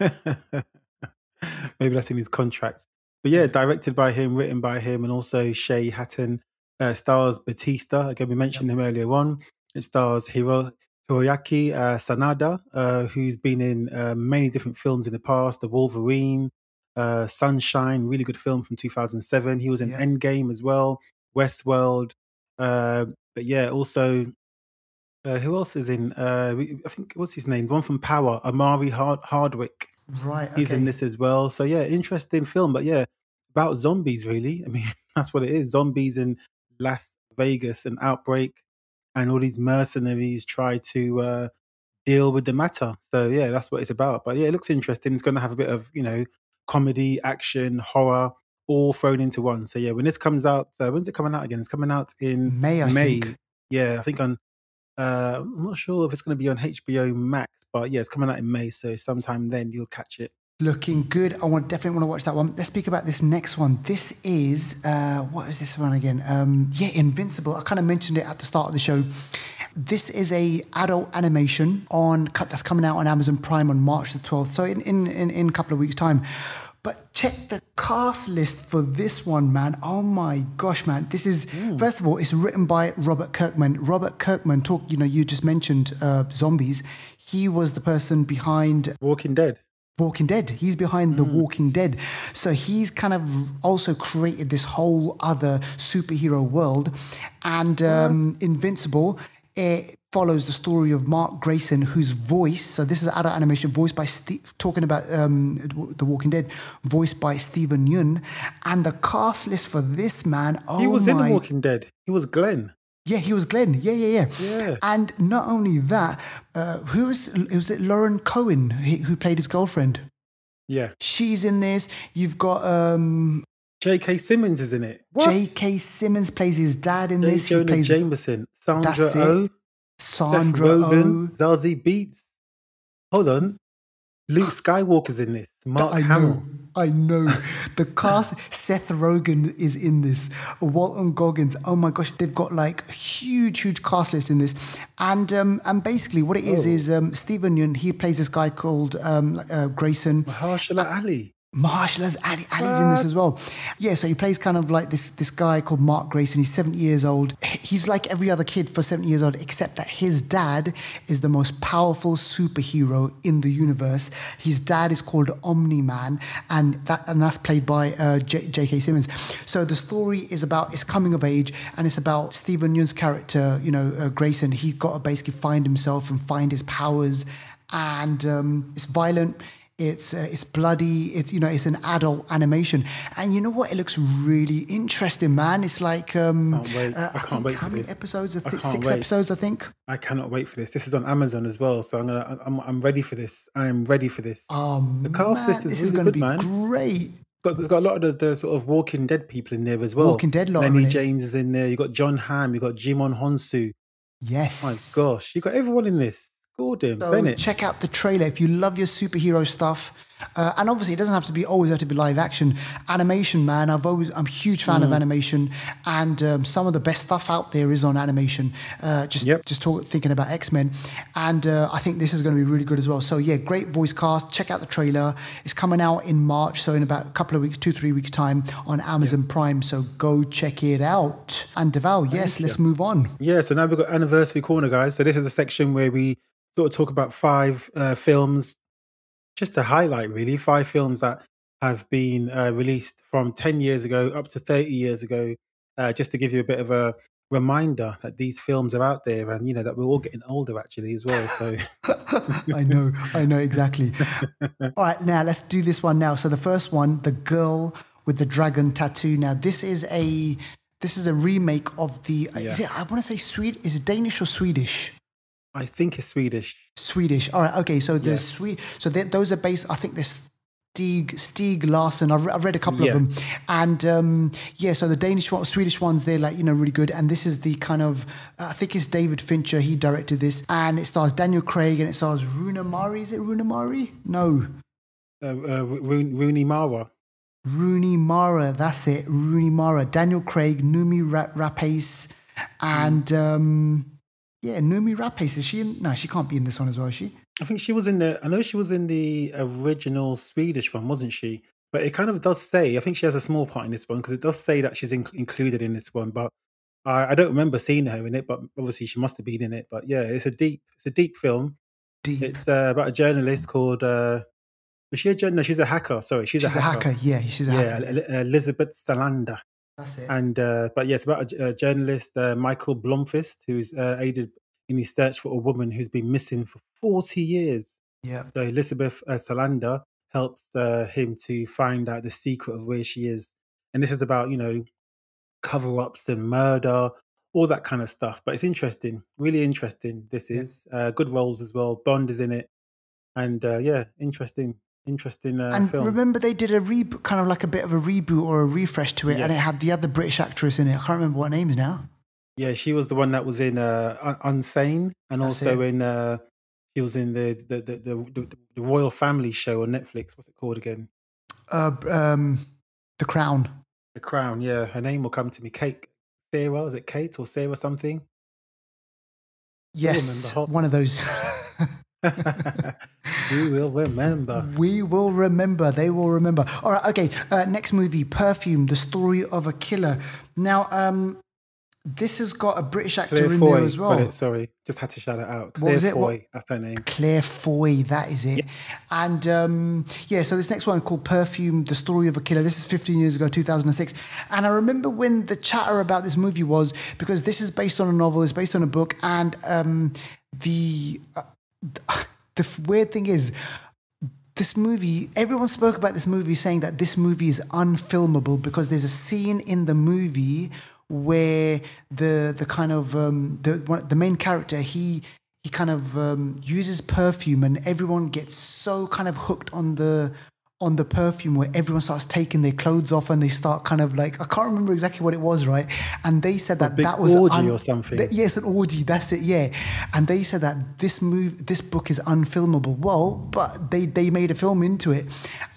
maybe that's in his contract. But yeah, directed by him, written by him, and also Shay Hatten. Uh, stars Bautista. Again, we mentioned him earlier on. It stars Hiro, Hiroyuki uh, Sanada, uh, who's been in uh, many different films in the past. The Wolverine, uh, Sunshine, really good film from 2007. He was in
Yeah.
Endgame as well. Westworld. Uh, but yeah, also uh, who else is in? Uh, I think what's his name? The one from Power, Omari Hard- Hardwick.
Right.
He's
okay.
in this as well. So yeah, interesting film. But yeah, about zombies really. I mean, that's what it is. Zombies in Las Vegas, an outbreak, and all these mercenaries try to uh, deal with the matter. So yeah, that's what it's about. But yeah, it looks interesting. It's going to have a bit of you know comedy, action, horror, all thrown into one. So yeah, when this comes out, uh, when's it coming out again? It's coming out in
May, I
May.
think.
Yeah, I think on. Uh, I'm not sure if it's going to be on HBO Max, but yeah, it's coming out in May. So sometime then you'll catch it.
Looking good. I want definitely want to watch that one. Let's speak about this next one. This is uh, what is this one again? Um, yeah, Invincible. I kind of mentioned it at the start of the show. This is a adult animation on that's coming out on Amazon Prime on March the twelfth. So in in in, in a couple of weeks' time. But check the cast list for this one, man. Oh my gosh, man! This is first of all, it's written by Robert Kirkman. Robert Kirkman, talk. You know, you just mentioned uh, zombies. He was the person behind
Walking Dead.
Walking Dead. He's behind The Walking Dead. So he's kind of also created this whole other superhero world. And um, Invincible, it follows the story of Mark Grayson, whose voice, so this is adult animation, voiced by, Steve, talking about um, The Walking Dead, voiced by Steven Yeun. And the cast list for this man, oh
He was
my
in The Walking Dead. He was Glenn.
yeah, he was Glenn. Yeah, yeah, yeah.
Yeah.
And not only that, uh, who was was it? Lauren Cohan who played his girlfriend.
Yeah.
She's in this. You've got um,
J.K. Simmons is in it. What?
J.K. Simmons plays his dad in
J.
this. He plays
Jameson. Sandra
That's it.
Oh. Seth Rogen.
Oh.
Zazie Beetz. Hold on. Luke Skywalker's in this. Mark
I
Hamill.
know. I know. The cast, Seth Rogen is in this. Walton Goggins. Oh my gosh, they've got like a huge, huge cast list in this. And um, and basically, what it is
Oh.
is um, Steven Yeun. He plays this guy called um, uh, Grayson.
Mahershala Ali.
Mahershala Ali, Ali's in this as well. Yeah, so he plays kind of like this this guy called Mark Grayson. He's 70 years old. He's like every other kid for 70 years old, except that his dad is the most powerful superhero in the universe. His dad is called Omni Man, and that and that's played by uh, J- J.K. Simmons. So the story is about it's coming of age, and it's about Steven Yeun's character, you know, uh, Grayson. He's got to basically find himself and find his powers, and um, it's violent. It's uh, it's bloody. It's you know it's an adult animation, and you know what? It looks really interesting, man. It's like um,
Can't wait.
uh,
I can't wait for this.
episodes? I six
wait.
episodes, I think.
I cannot wait for this. This is on Amazon as well, so I'm gonna. I'm, I'm ready for this. I am ready for this.
Oh
The cast
man,
list is
this
really
is going
good,
to be
man.
great.
Got, it's got a lot of the, the sort of Walking Dead people in there as well.
Walking Dead lot
Lenny. James is in there. You got Jon Hamm. You got Djimon Hounsou.
Yes.
My gosh, you got everyone in this. Gordon
So
Bennett.
check out the trailer if you love your superhero stuff. Uh, and obviously, it doesn't have to be always have to be live action. Animation, man. I've always I'm a huge fan
Mm.
of animation, and um, some of the best stuff out there is on animation. Uh, just
Yep.
just talk, thinking about X Men, and uh, I think this is going to be really good as well. So yeah, great voice cast. Check out the trailer. It's coming out in March, so in about a couple of weeks, two three weeks time on Amazon Prime. So go check it out. And Deval, yes, let's move on.
Yeah, so now we've got anniversary corner, guys. So this is a section where we sort of talk about five uh, films, just to highlight really five films that have been uh, released from ten years ago up to thirty years ago, uh, just to give you a bit of a reminder that these films are out there, and you know that we're all getting older actually as well. So
I know, I know exactly. All right, now let's do this one now. So the first one, the girl with the dragon tattoo. Now this is a this is a remake of the. Is
Yeah.
it? I want to say Swede. Is it Danish or Swedish?
I think it's Swedish.
Swedish. All right. Okay. So the
Yeah.
Swede. So those are based. I think there's Stieg Stieg Larsson. I've, I've read a couple
Yeah.
of them, and um, yeah. So the Danish one, Swedish ones, they're like you know really good. And this is the kind of I think it's David Fincher. He directed this, and it stars Daniel Craig and it stars Runa Mari. Is it Runa Mari? No.
Uh, uh, Ro- Rooney Mara.
Rooney Mara, that's it. Rooney Mara, Daniel Craig, Noomi Ra- Rapace, and um, yeah, Noomi Rapace. Is she in? No, she can't be in this one as well, is she?
I think she was in the. I know she was in the original Swedish one, wasn't she? But it kind of does say. I think she has a small part in this one because it does say that she's in, included in this one. But I, I don't remember seeing her in it. But obviously she must have been in it. But yeah, it's a deep. It's a deep film.
Deep.
It's uh, about a journalist called. Uh, is she a journalist? No, she's a hacker. Sorry, she's,
she's, a hacker. Yeah, she's a
Yeah,
hacker.
El- Elizabeth Salander.
That's it.
And uh, but yes, about a journalist, uh, Michael Blomkvist, who's uh, aided in his search for a woman who's been missing for forty years.
yeah.
So Elizabeth uh, Salander helps uh, him to find out the secret of where she is, and this is about you know cover-ups and murder, all that kind of stuff. But it's interesting, really interesting. This
Yeah.
is uh, good roles as well. Bond is in it, and uh, yeah, interesting, interesting uh,
And
film.
remember, they did a reboot, kind of like a bit of a reboot or a refresh to it,
Yeah.
and it had the other British actress in it. I can't remember what her name is now.
Yeah, she was the one that was in uh, Unsane, and
That's
also
it.
in uh, she was in the the, the the the Royal Family show on Netflix. What's it called again?
Uh, um, The Crown.
The Crown. Yeah, her name will come to me. Kate Sarah. Is it Kate or Sarah something?
Yes, one of those.
you will remember.
We will remember. They will remember. All right. Okay. Uh, next movie, Perfume: The Story of a Killer. Now, um, this has got a British actor
Claire
in
Foy.
there as well.
it, sorry, just had to shout it out. Claire
What was it?
Foy.
What-
That's her name.
Claire Foy, that is it. And um, yeah, so this next one called Perfume, The Story of a Killer. This is 15 years ago, 2006. And I remember when the chatter about this movie was because this is based on a novel, it's based on a book, and um, the, uh, the weird thing is, this movie, everyone spoke about this movie saying that this movie is unfilmable because there's a scene in the movie where the the kind of um, the the main character he he kind of um, uses perfume and everyone gets so kind of hooked on the on the perfume where everyone starts taking their clothes off and they start kind of like I can't remember exactly what it was, right? And they said that that was
orgy or something.
th- yes, an orgy. That's it. Yeah, and they said that this move, this book is unfilmable. Well, but they they made a film into it,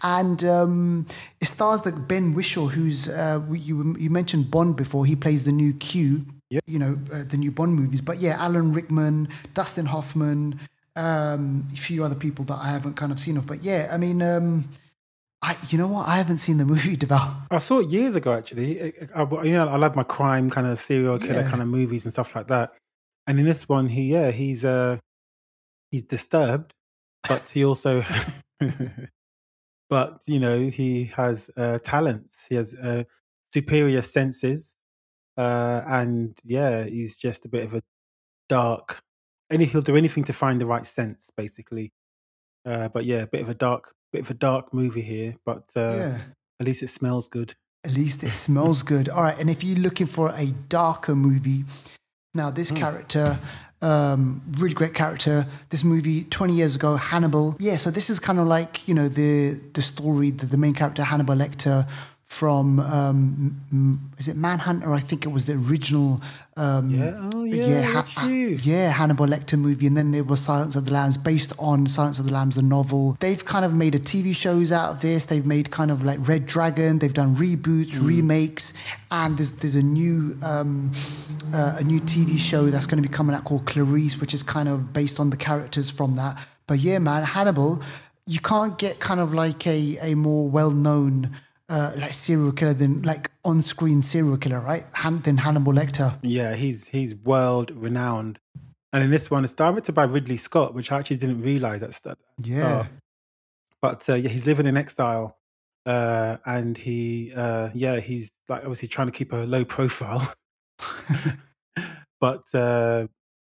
and um, it stars the Ben Whishaw, who's uh, you you mentioned Bond before. He plays the new Q.
Yep.
You know uh, the new Bond movies, but yeah, Alan Rickman, Dustin Hoffman, um, a few other people that I haven't kind of seen of. But yeah, I mean. Um, I, you know what? I haven't seen the movie Deval.
I saw it years ago, actually. I, I- you know, I love my crime kind of serial killer
Yeah.
kind of movies and stuff like that. And in this one, he yeah, he's uh, he's disturbed, but he also, but you know, he has uh, talents. He has uh, superior senses, uh, and yeah, he's just a bit of a dark. Any he'll do anything to find the right sense, basically. Uh, but yeah, a bit of a dark, bit of a dark movie here. But uh,
yeah.
at least it smells good.
At least it smells good. All right. And if you're looking for a darker movie, now this character, um, really great character. This movie, 20 years ago, Hannibal. Yeah. So this is kind of like, you know, the, the story, the, the main character, Hannibal Lecter from, um, is it Manhunter? I think it was the original. Um,
Yeah. Oh, yeah. look at you.
yeah, Hannibal Lecter movie, and then there was Silence of the Lambs, based on Silence of the Lambs, the novel. They've kind of made a TV shows out of this. They've made kind of like Red Dragon. They've done reboots,
Mm.
remakes, and there's there's a new um, uh, a new TV show that's going to be coming out called Clarice, which is kind of based on the characters from that. But yeah, man, Hannibal, you can't get kind of like a a more well known. Uh, like serial killer than like on-screen serial killer, right? Han- than Hannibal Lecter.
Yeah, he's he's world renowned. And in this one, it's directed by Ridley Scott, which I actually didn't realize that's that.
Yeah.
But uh, yeah, he's living in exile, uh, and he uh, yeah he's like obviously trying to keep a low profile. but uh,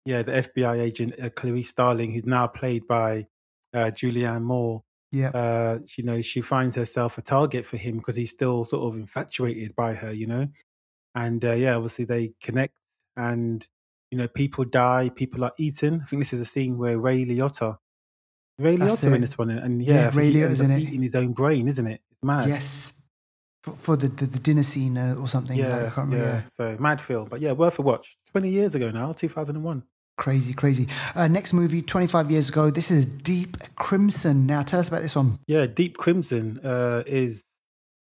yeah, the FBI agent uh, Clarice Starling, who's now played by uh, Julianne Moore,
Yeah.
uh, you know, she finds herself a target for him because he's still sort of infatuated by her, you know. And uh, yeah, obviously they connect, and you know, people die, people are eaten. I think this is a scene where Ray Liotta, Ray
That's
Liotta in this one, and
Yeah,
yeah,
Ray Liotta's in it.
eating his own brain, isn't it? It's mad.
Yes. For, for the, the, the dinner scene uh, or something. like, I
Yeah,
can't remember.
yeah.
yeah.
So mad film, but yeah, worth a watch. Twenty years ago now, two thousand and one.
Crazy, crazy. Uh, next movie, 25 years ago. This is Deep Crimson. Now, tell us about this one.
Yeah, deep crimson uh, is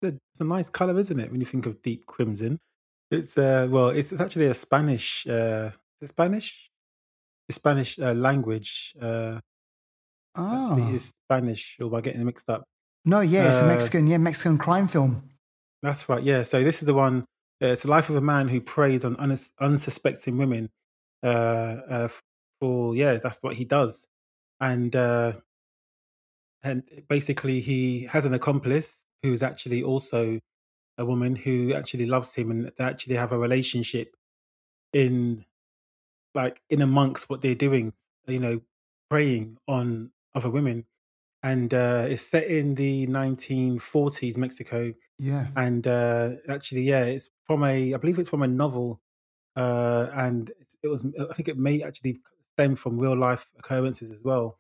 it's a nice color, isn't it? When you think of deep crimson, it's uh, well, it's, it's actually a Spanish, uh, Spanish, the Spanish uh, language. Uh, actually,
Oh.
is Spanish, or am I getting it mixed up?
No, yeah, it's a
uh,
Mexican, yeah, Mexican crime film.
That's right. Yeah. So this is the one. Uh, it's the life of a man who preys on unsuspecting women. Uh, uh, for yeah, that's what he does, and uh, and basically he has an accomplice who's actually also a woman who actually loves him, and they actually have a relationship in like in amongst what they're doing. You know, preying on other women, and uh, it's set in the 1940s Mexico
Yeah.
and uh, actually, yeah, it's from a, I believe it's from a novel, uh, and it was, I think it may actually stem from real life occurrences as well,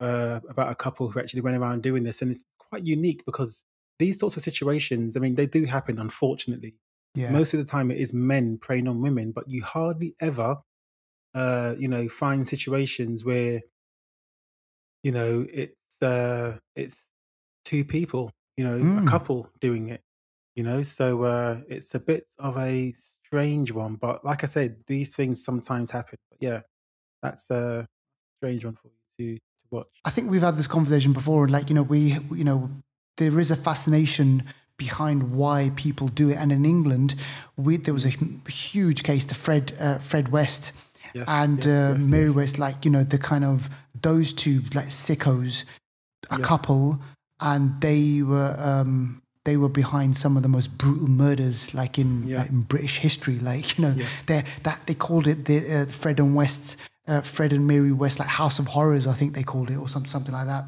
uh, about a couple who actually went around doing this, and it's quite unique because these sorts of situations, I mean, they do happen, unfortunately.
Yeah.
Most of the time, it is men preying on women, but you hardly ever, uh, you know, find situations where, you know, it's uh, it's two people, you know,
Mm.
a couple doing it, you know. So uh, it's a bit of a strange one, but like I said, these things sometimes happen. But yeah, that's a strange one for you to to watch.
I think we've had this conversation before. and Like, you know, we, you know, there is a fascination behind why people do it. And in England, we, there was a huge case to Fred, uh, Fred West
Yes,
and
yes,
uh,
yes,
Mary. West, like, you know, the kind of, those two, like, sickos, a couple, and they were, um, they were behind some of the most brutal murders, like in,
Yeah.
like in British history. Like you know,
Yeah.
they that they called it the uh, Fred and West's, uh, Fred and Mary West, like House of Horrors, I think they called it, or some, something like that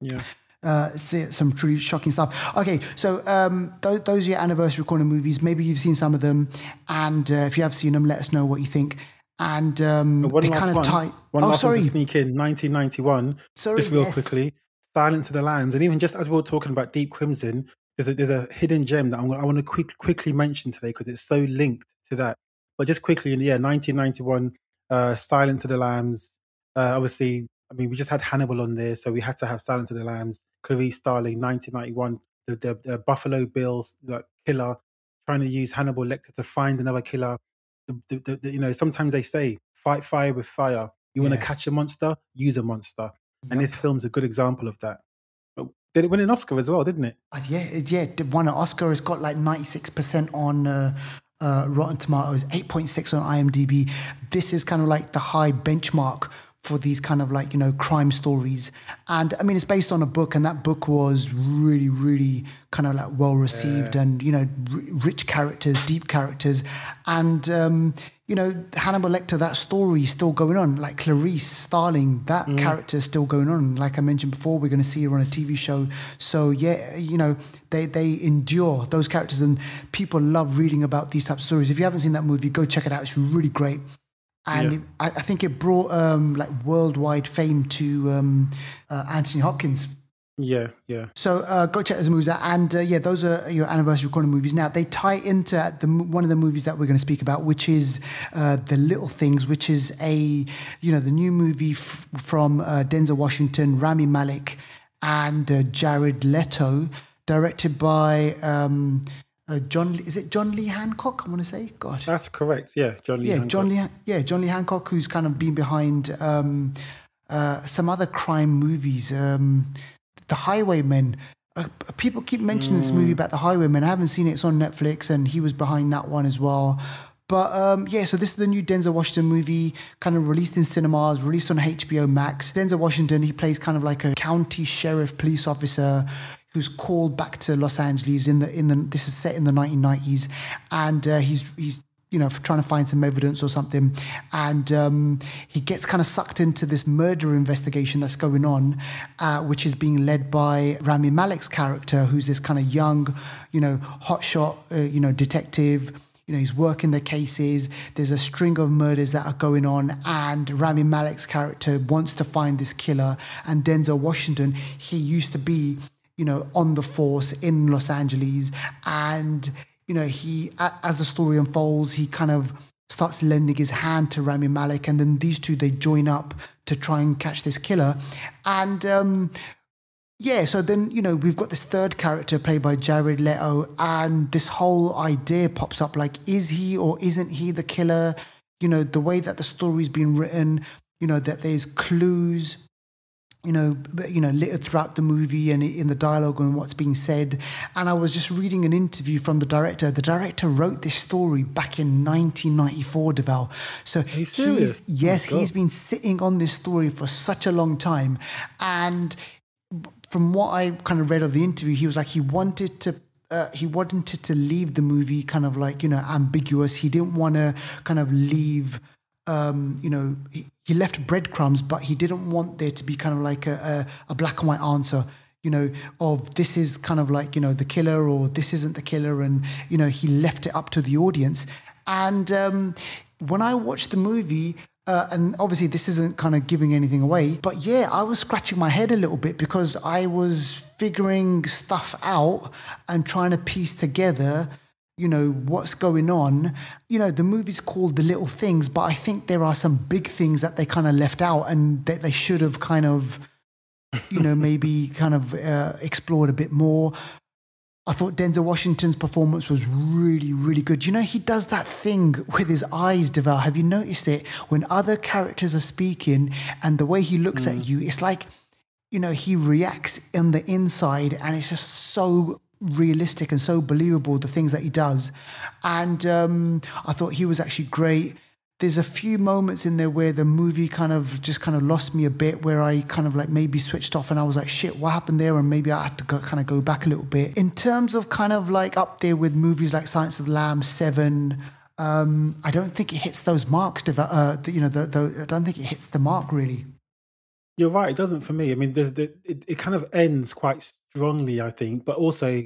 Yeah,
uh, some truly shocking stuff. Okay, so um, th- those are your anniversary corner movies. Maybe you've seen some of them, and uh, if you have seen them, let us know what you think. And um,
one
they kind of
one.
tie.
One
oh,
last one
sorry,
to sneak in. 1991.
sorry.
just real
yes.
quickly. Silence of the Lambs, and even just as we were talking about Deep Crimson, there's a, there's a hidden gem that I'm, I want to quick, quickly mention today because it's so linked to that. But just quickly, in the year 1991, uh, Silence of the Lambs. Uh, obviously, I mean, we just had Hannibal on there, so we had to have Silence of the Lambs. Clarice Starling, 1991, the, the, the Buffalo Bills like, killer, trying to use Hannibal Lecter to find another killer. The, the, the, you know, sometimes they say, fight fire with fire. You want to catch a monster, use a monster. And this film's a good example of that. Did it win an Oscar as well, didn't it?
Uh, yeah, it- yeah. it Won an Oscar. It's got like ninety six percent on uh, uh, Rotten Tomatoes, eight point six on IMDb. This is kind of like the high benchmark for these kind of like you know crime stories. And I mean, it's based on a book, and that book was really, really kind of like well received, and you know, r- rich characters, deep characters, and. Um, you know, Hannibal Lecter, that story is still going on. Like Clarice Starling, that character is still going on. Like I mentioned before, we're going to see her on a TV show. So yeah, you know, they they endure those characters, and people love reading about these types of stories. If you haven't seen that movie, go check it out. It's really great, and
Yeah.
it, I, I think it brought um, like worldwide fame to um, uh, Anthony Hopkins.
Yeah, yeah.
So uh, go check those movies out, and uh, yeah, those are your anniversary recording movies. Now they tie into the one of the movies that we're going to speak about, which is uh, the Little Things, which is a you know the new movie from uh, Denzel Washington, Rami Malek, and uh, Jared Leto, directed by um, uh, John. Is it John Lee Hancock? I want to say, God,
That's correct. Yeah, John Lee.
yeah,
Hancock.
John Lee. Yeah, John Lee Hancock, who's kind of been behind um, uh, some other crime movies. Um, the Highwaymen. Uh, people keep mentioning this movie about the Highwaymen. I haven't seen it. It's on Netflix, and he was behind that one as well. But um, yeah, so this is the new Denzel Washington movie, kind of released in cinemas, released on HBO Max. Denzel Washington, he plays kind of like a county sheriff police officer who's called back to Los Angeles in the in the. This is set in the 1990s, and uh, he's he's you know, trying to find some evidence or something. And um, he gets kind of sucked into this murder investigation that's going on, uh, which is being led by Rami Malek's character, who's this kind of young, you know, hotshot, uh, you know, detective. You know, he's working the cases. There's a string of murders that are going on, and Rami Malek's character wants to find this killer. And Denzel Washington, he used to be, you know, on the force in Los Angeles, and you know, he as the story unfolds, he kind of starts lending his hand to Rami Malek, and then these two they join up to try and catch this killer, and um, yeah, so then you know we've got this third character played by Jared Leto, and this whole idea pops up: like, is he or isn't he the killer? You know, the way that the story's been written, you know, that there's clues you know, you know, littered throughout the movie and in the dialogue and what's being said. And I was just reading an interview from the director. The director wrote this story back in 1994, Deval. So he's yes,
Oh
he's been sitting on this story for such a long time, and from what I kind of read of the interview, he was like he wanted to. Uh, he wanted to leave the movie kind of like you know ambiguous. He didn't want to kind of leave um, you know, he, he left breadcrumbs, but he didn't want there to be kind of like a, a, a black and white answer, you know, of this is kind of like, you know, the killer or this isn't the killer. And, you know, he left it up to the audience. And um, when I watched the movie, uh, and obviously this isn't kind of giving anything away, but yeah, I was scratching my head a little bit because I was figuring stuff out and trying to piece together you know what's going on. You know the movie's called the little things but i think there are some big things that they kind of left out and that they should have kind of you know maybe kind of uh, explored a bit more. I thought denzel washington's performance was really really good. You know he does that thing with his eyes deval. Have you noticed it? When other characters are speaking and the way he looks at you it's like you know he reacts on the inside and it's just so realistic and so believable the things that he does and um, i thought he was actually great there's a few moments in there where the movie kind of just kind of lost me a bit where i kind of like maybe switched off and i was like shit what happened there and maybe i had to go, kind of go back a little bit in terms of kind of like up there with movies like silence of the lamb seven um, i don't think it hits those marks uh, you know the, the, i don't think it hits the mark really
You're right. It doesn't for me. I mean, the, it, it kind of ends quite strongly, I think, but also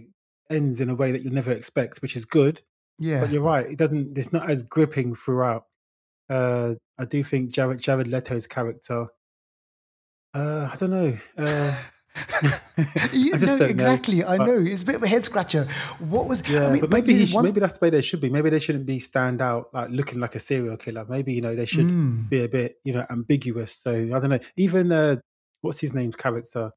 ends in a way that you never expect, which is good.
yeah
But you're right. It doesn't. It's not as gripping throughout. Uh, I do think Jared Jared Leto's character. Uh, I don't know. Uh,
You
I
know,
don't know.
exactly. I know. It's a bit of a head scratcher. What was, I
yeah,
mean,
but
but
maybe
you
he sh-
one,
maybe that's the way they should be. Maybe they shouldn't be stand out like looking like a serial killer. Maybe you know they should
mm,
be a bit you know ambiguous. So I don't know. Even uh, what's his name's character,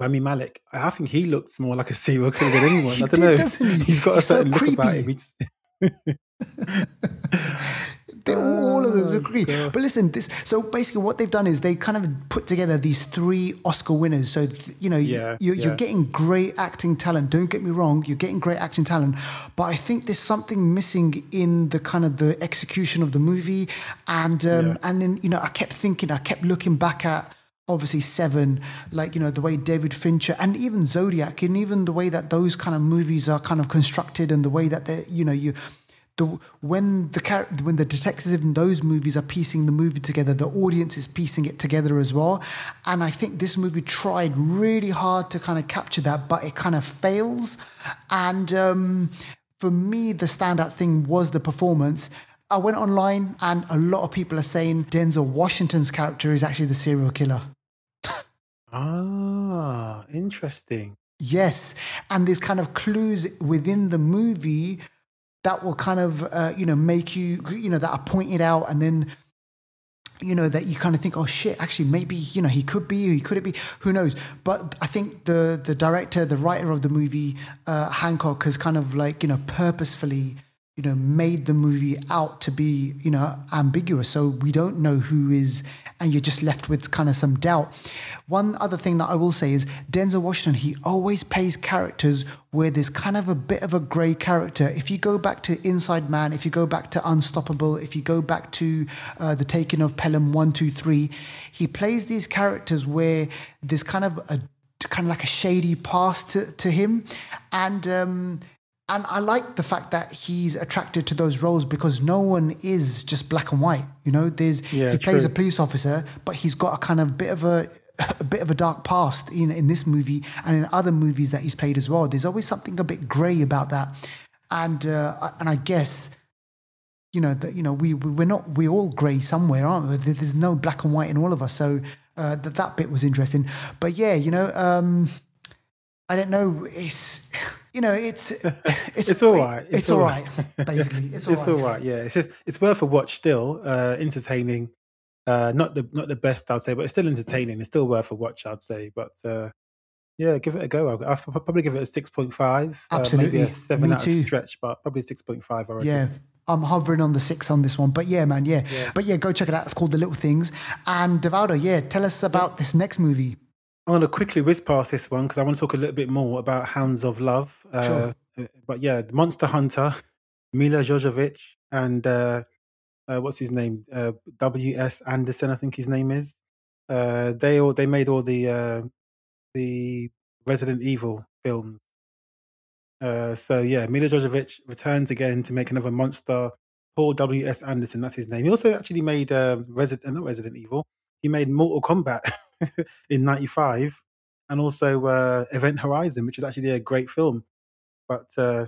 Rami Malek. I think he looks more like a serial killer than anyone. I don't
did,
know.
doesn't he?
He's got a
He's so
certain look about him. just...
They all, of them
oh
agree.
god.
But listen, this so basically what they've done is they kind of put together these three Oscar winners. So you know you,
Yeah,
you're, you're
yeah,
getting great acting talent. Don't get me wrong, you're getting great acting talent. But I think there's something missing in the kind of the execution of the movie, and um,
yeah,
and then you know I kept thinking, I kept looking back at obviously Seven, like you know the way David Fincher and even Zodiac, and even the way that those kind of movies are kind of constructed, and the way that they, you know, you, the when the char- when the detectives in those movies are piecing the movie together, the audience is piecing it together as well. And I think this movie tried really hard to kind of capture that, but it kind of fails. And um, for me, the standout thing was the performance. I went online, and a lot of people are saying Denzel Washington's character is actually the serial killer.
Ah, interesting.
Yes, and there's kind of clues within the movie that will kind of uh, you know make you you know that are pointed out, and then you know that you kind of think, oh shit, actually maybe you know he could be, he could it be, who knows? But I think the the director, the writer of the movie, uh, Hancock, has kind of like you know purposefully you know made the movie out to be you know ambiguous, so we don't know who is, and you're just left with kind of some doubt. One other thing that I will say is Denzel Washington, he always plays characters where there's kind of a bit of a grey character. If you go back to Inside Man, if you go back to Unstoppable, if you go back to uh, The Taking of Pelham 123, he plays these characters where there's kind of a kind of like a shady past to, to him. And um, and I like the fact that he's attracted to those roles because no one is just black and white. You know, there's
Yeah,
he plays a police officer, but he's got a kind of bit of a a bit of a dark past in in this movie and in other movies that he's played as well. There's always something a bit grey about that, and uh, I- and I guess you know that you know we we- we're not we're all grey somewhere, aren't we? There's no black and white in all of us, so uh, that that bit was interesting. But yeah, you know. Um, I don't know. It's you know, it's it's
It's all right.
It's,
It's
all right. Basically, it's all
It's all
right.
right. Yeah, it's just it's worth a watch still. Uh, entertaining. Uh, not the not the best I'd say, but it's still entertaining. It's still worth a watch, I'd say. But uh, yeah, give it a go. I'll, I'll probably give it a six point five. Uh, maybe
Absolutely.
a seven
Me
out of
too.
stretch, but probably six point five. I reckon.
Yeah. I'm hovering on the six on this one, but yeah, man, yeah,
Yeah.
but yeah, go check it out. It's called The Little Things. And Devaldo, yeah, tell us about this next movie.
I'm going to quickly whiz past this one because I want to talk a little bit more about Hounds of Love. Uh,
Sure.
uh, but yeah, Monster Hunter, Milla Jovovich, and uh, uh, what's his name? Uh, W.S. Anderson, I think his name is. Uh, they all they made all the uh, the Resident Evil films. Uh, so yeah, Milla Jovovich returns again to make another monster. Paul W. S. Anderson, that's his name. He also actually made um, Resident, not Resident Evil. He made Mortal Kombat in '95, and also uh, Event Horizon, which is actually a great film. But uh,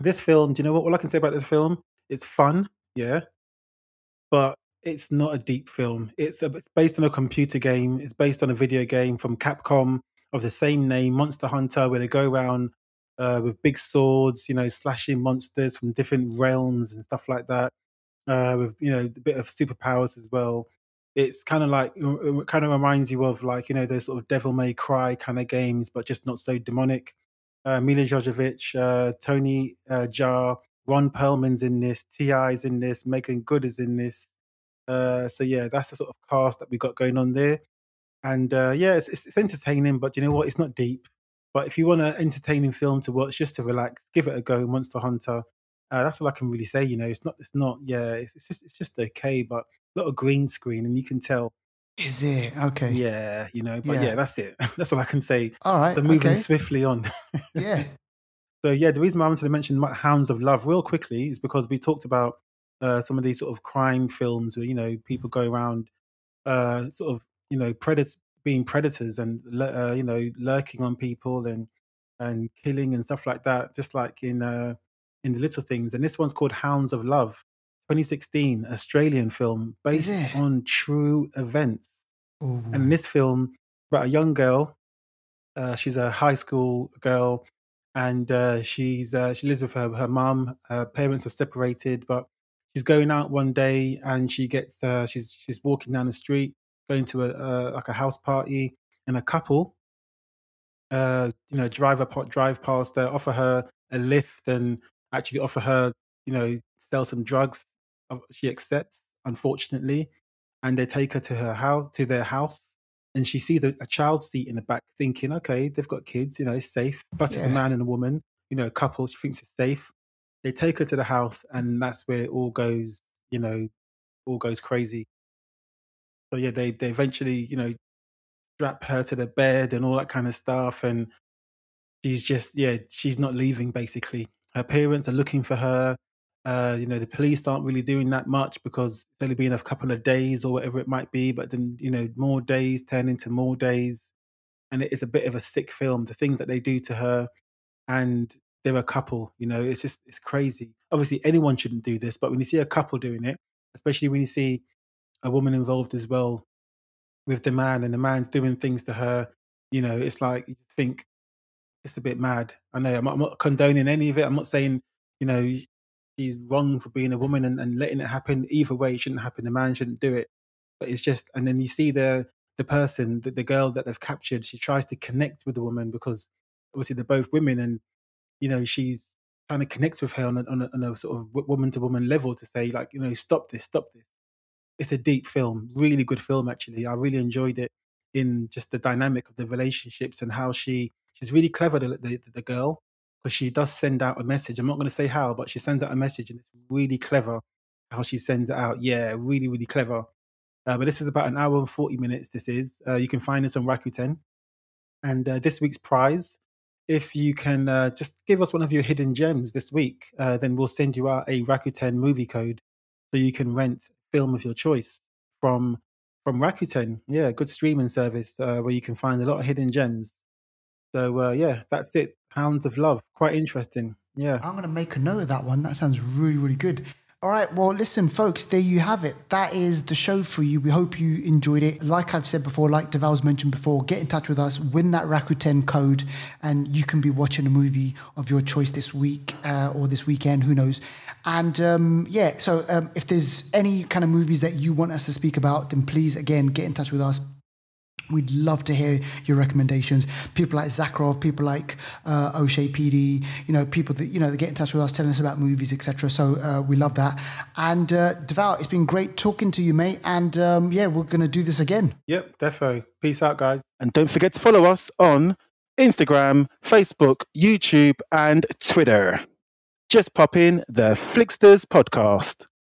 this film, do you know what? All I can say about this film, it's fun, yeah, but it's not a deep film. It's, a, it's based on a computer game. It's based on a video game from Capcom of the same name, Monster Hunter, where they go around uh, with big swords, you know, slashing monsters from different realms and stuff like that. Uh, with you know a bit of superpowers as well. It's kind of like it kind of reminds you of like you know those sort of Devil May Cry kind of games, but just not so demonic. Uh, Milla Jovovich, uh, Tony uh, Jaa, Ron Perlman's in this, T.I.'s in this, Meagan Good is in this. Uh, so yeah, that's the sort of cast that we got going on there. And uh, yeah, it's, it's, it's entertaining, but you know what? It's not deep. But if you want an entertaining film to watch, just to relax, give it a go. Monster Hunter. Uh, that's all I can really say. You know, it's not. It's not. Yeah, it's, it's just. It's just okay, but lot of green screen, and you can tell.
Is it okay?
Yeah, you know. But yeah,
Yeah.
that's it. that's all I can say.
All right.
They're moving
Okay.
swiftly on.
Yeah.
So yeah, the reason why I wanted to mention Hounds of Love real quickly is because we talked about uh, some of these sort of crime films where you know people go around uh, sort of you know predators being predators and uh, you know lurking on people and and killing and stuff like that, just like in uh, in the little things. And this one's called Hounds of Love, 2016 Australian film based on true events.
Ooh.
And in this film, about a young girl Uh, she's a high school girl, and uh, she's uh, she lives with her her mum. Her parents are separated, but she's going out one day, and she gets uh, she's she's walking down the street, going to a uh, like a house party, and a couple, uh, you know, drive up drive past her, offer her a lift, and actually offer her, you know, sell some drugs. She accepts, unfortunately, and they take her to her house to their house and she sees a, a child seat in the back thinking okay they've got kids you know it's safe. Plus it's a man and a woman you know a couple she thinks it's safe. They take her to the house and that's where it all goes you know all goes crazy. So yeah they they eventually you know strap her to the bed and all that kind of stuff and she's just yeah she's not leaving basically. Her parents are looking for her uh you know the police aren't really doing that much because it's only been a couple of days or whatever it might be but then you know more days turn into more days and it is a bit of a sick film the things that they do to her and they're a couple you know it's just it's crazy obviously anyone shouldn't do this but when you see a couple doing it especially when you see a woman involved as well with the man and the man's doing things to her you know it's like you think it's a bit mad. I know I'm I'm not condoning any of it. I'm not saying, you know, she's wrong for being a woman and, and letting it happen. Either way, it shouldn't happen. The man shouldn't do it. But it's just, and then you see the the person, the, the girl that they've captured. She tries to connect with the woman because obviously they're both women, and you know she's trying to connect with her on a, on a, on a sort of woman to woman level to say like, you know, stop this, stop this it's a deep film, really good film actually. I really enjoyed it in just the dynamic of the relationships and how she she's really clever the the, the girl because she does send out a message. I'm not going to say how, but she sends out a message and it's really clever how she sends it out. Yeah, really really clever. Uh, but this is about an hour and 40 minutes. This is uh, you can find this on Rakuten. And uh, this week's prize, if you can uh, just give us one of your hidden gems this week, uh, then we'll send you out a Rakuten movie code so you can rent film of your choice from from Rakuten. Yeah, good streaming service uh, where you can find a lot of hidden gems. So yeah, that's it. Hounds of Love, quite interesting. Yeah.
I'm going to make a note of that one. That sounds really, really good. All right. Well, listen, folks, there you have it. That is the show for you. We hope you enjoyed it. Like I've said before, like Deval's mentioned before, get in touch with us, win that Rakuten code, and you can be watching a movie of your choice this week uh, or this weekend, who knows. And um, yeah, so um, if there's any kind of movies that you want us to speak about, then please, again, get in touch with us. We'd love to hear your recommendations. People like Zakharov, people like uh, O'Shea PD, you know, people that you know that get in touch with us, telling us about movies, etc. So uh, we love that. And uh, Deval, it's been great talking to you, mate. And um, yeah, we're gonna do this again.
Yep, defo. Peace out, guys. And don't forget to follow us on Instagram, Facebook, YouTube, and Twitter. Just pop in the Flixters podcast.